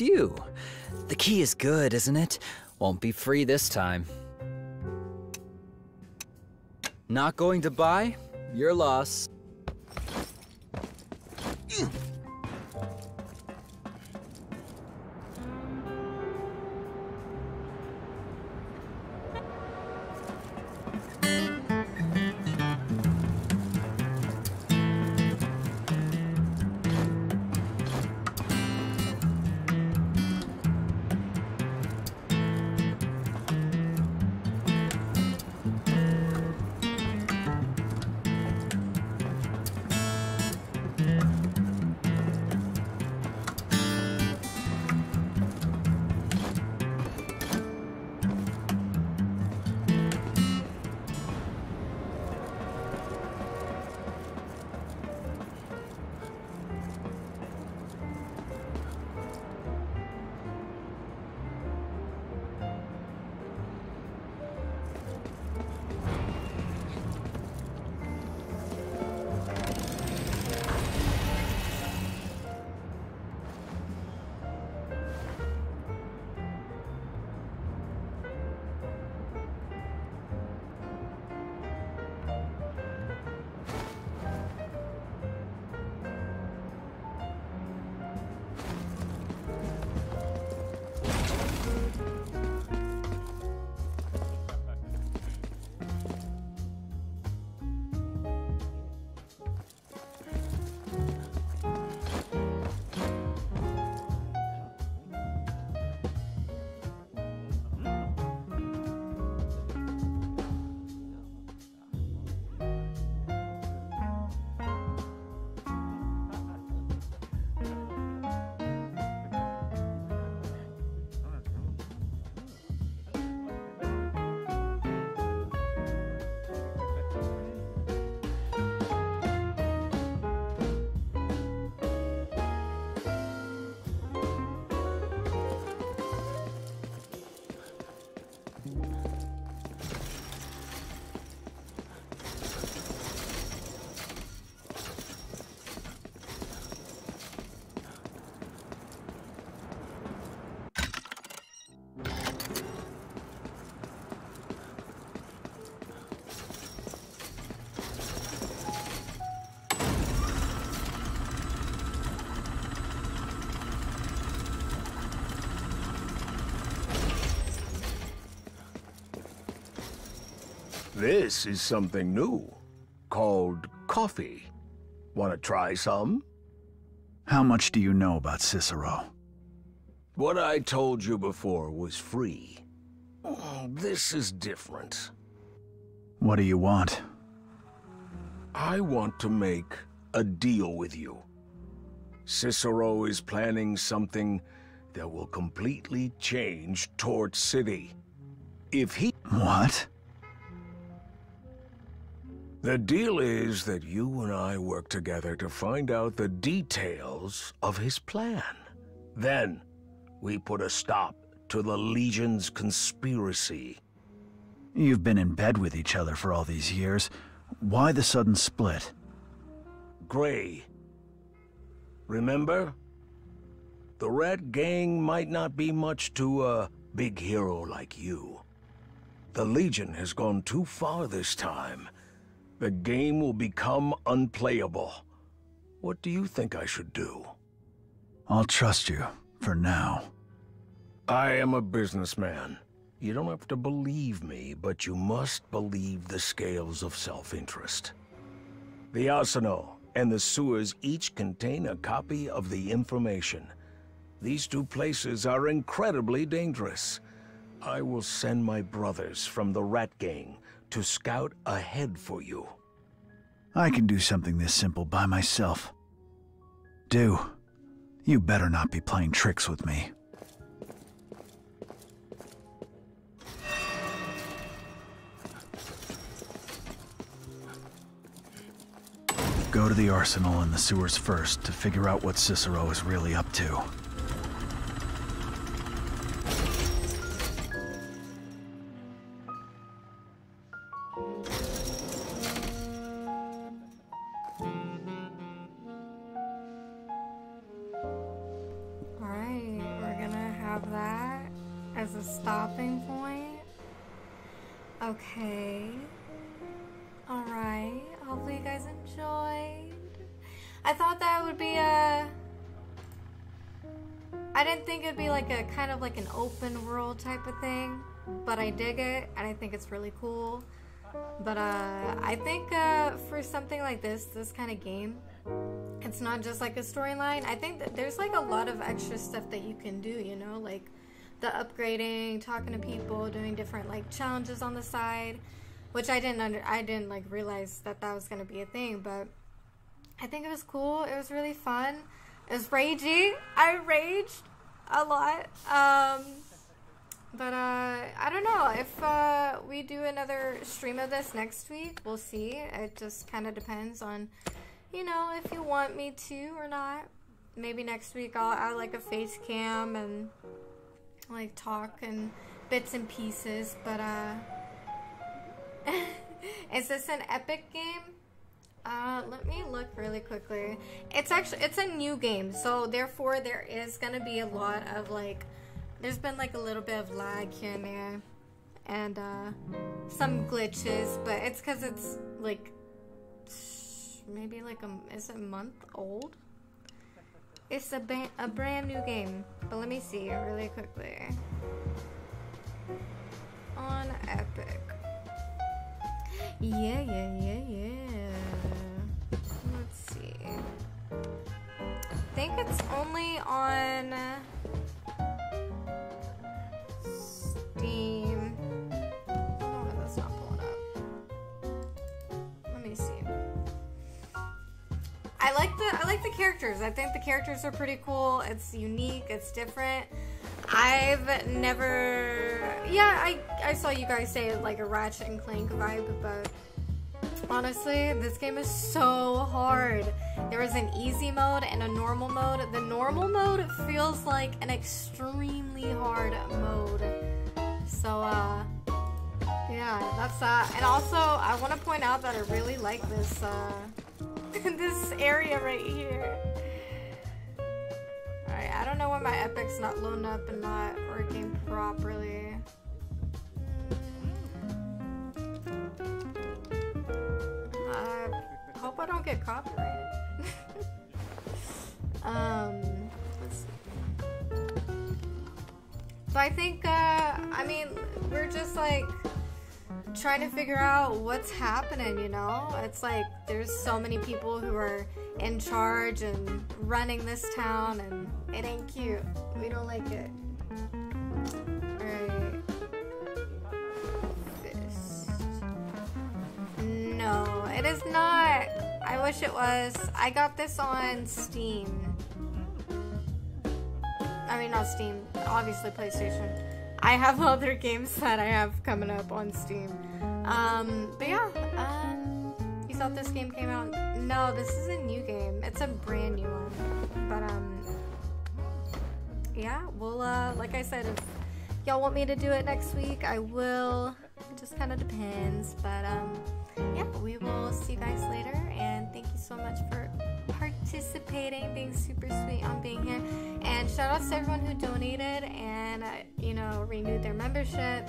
It's you. The key is good, isn't it? Won't be free this time. Not going to buy? Your loss. This is something new, called coffee. Want to try some? How much do you know about Cicero? What I told you before was free. Oh, this is different. What do you want? I want to make a deal with you. Cicero is planning something that will completely change Torch City. If he... What? The deal is that you and I work together to find out the details of his plan. Then, we put a stop to the Legion's conspiracy. You've been in bed with each other for all these years. Why the sudden split? Gray. Remember? The Red Gang might not be much to a big hero like you. The Legion has gone too far this time. The game will become unplayable. What do you think I should do? I'll trust you, for now. I am a businessman. You don't have to believe me, but you must believe the scales of self-interest. The arsenal and the sewers each contain a copy of the information. These two places are incredibly dangerous. I will send my brothers from the Rat Gang to scout ahead for you. I can do something this simple by myself. Do. You better not be playing tricks with me. Go to the arsenal in the sewers first to figure out what Cicero is really up to. Type of thing, but I dig it and I think it's really cool. But uh, I think uh, for something like this, this kind of game, it's not just like a storyline. I think that there's like a lot of extra stuff that you can do, you know, like the upgrading, talking to people, doing different like challenges on the side, which I didn't under I didn't like realize that that was gonna be a thing, but I think it was cool. It was really fun. It was ragey. I raged a lot. Um, but uh, I don't know if uh, we do another stream of this next week. We'll see. It just kind of depends on, you know, if you want me to or not. Maybe next week I'll add like a face cam and like talk and bits and pieces. But uh, is this an epic game? Uh, let me look really quickly. It's actually it's a new game, so therefore there is gonna be a lot of like there's been like a little bit of lag here and there and uh, some glitches but it's because it's like maybe like a is it a month old? It's a, a brand new game but let me see really quickly. On epic. Yeah yeah yeah yeah. Let's see. I think it's only on Steam. Oh, that's not pulling up. Let me see. I like the I like the characters. I think the characters are pretty cool. It's unique. It's different. I've never. Yeah, I I saw you guys say like a Ratchet and Clank vibe, but honestly, this game is so hard. There is an easy mode and a normal mode. The normal mode feels like an extremely hard mode. So, uh, yeah, that's that. And also, I want to point out that I really like this, uh, this area right here. Alright, I don't know why my Epic's not loading up and not working properly. I hope I don't get copyrighted. um, So I think, uh, I mean, we're just like trying to figure out what's happening, you know? It's like there's so many people who are in charge and running this town, and it ain't cute. We don't like it. Alright. Fist. No, it is not. I wish it was. I got this on Steam. I mean, not Steam. Obviously, PlayStation. I have other games that I have coming up on Steam. Um, but yeah, um, you thought this game came out? No, this is a new game. It's a brand new one. But, um, yeah, well, uh, like I said, if y'all want me to do it next week, I will. It just kind of depends. But, um, yeah, we will see you guys later. And thank you so much for participating, being super sweet on being here. And shout out to everyone who donated and, uh, you know, renewed their membership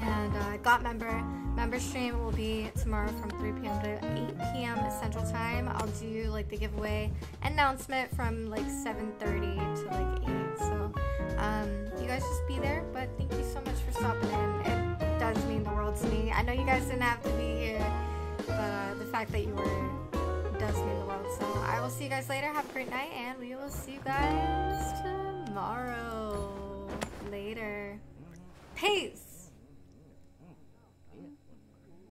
and uh, got member. Member stream will be tomorrow from 3 p.m. to 8 p.m. Central Time. I'll do like the giveaway announcement from like 7:30 to like 8. So um, you guys just be there. But thank you so much for stopping in. Does mean the world to me. I know you guys didn't have to be here, but the fact that you were does mean the world. So I will see you guys later. Have a great night, and we will see you guys tomorrow. Later. Peace.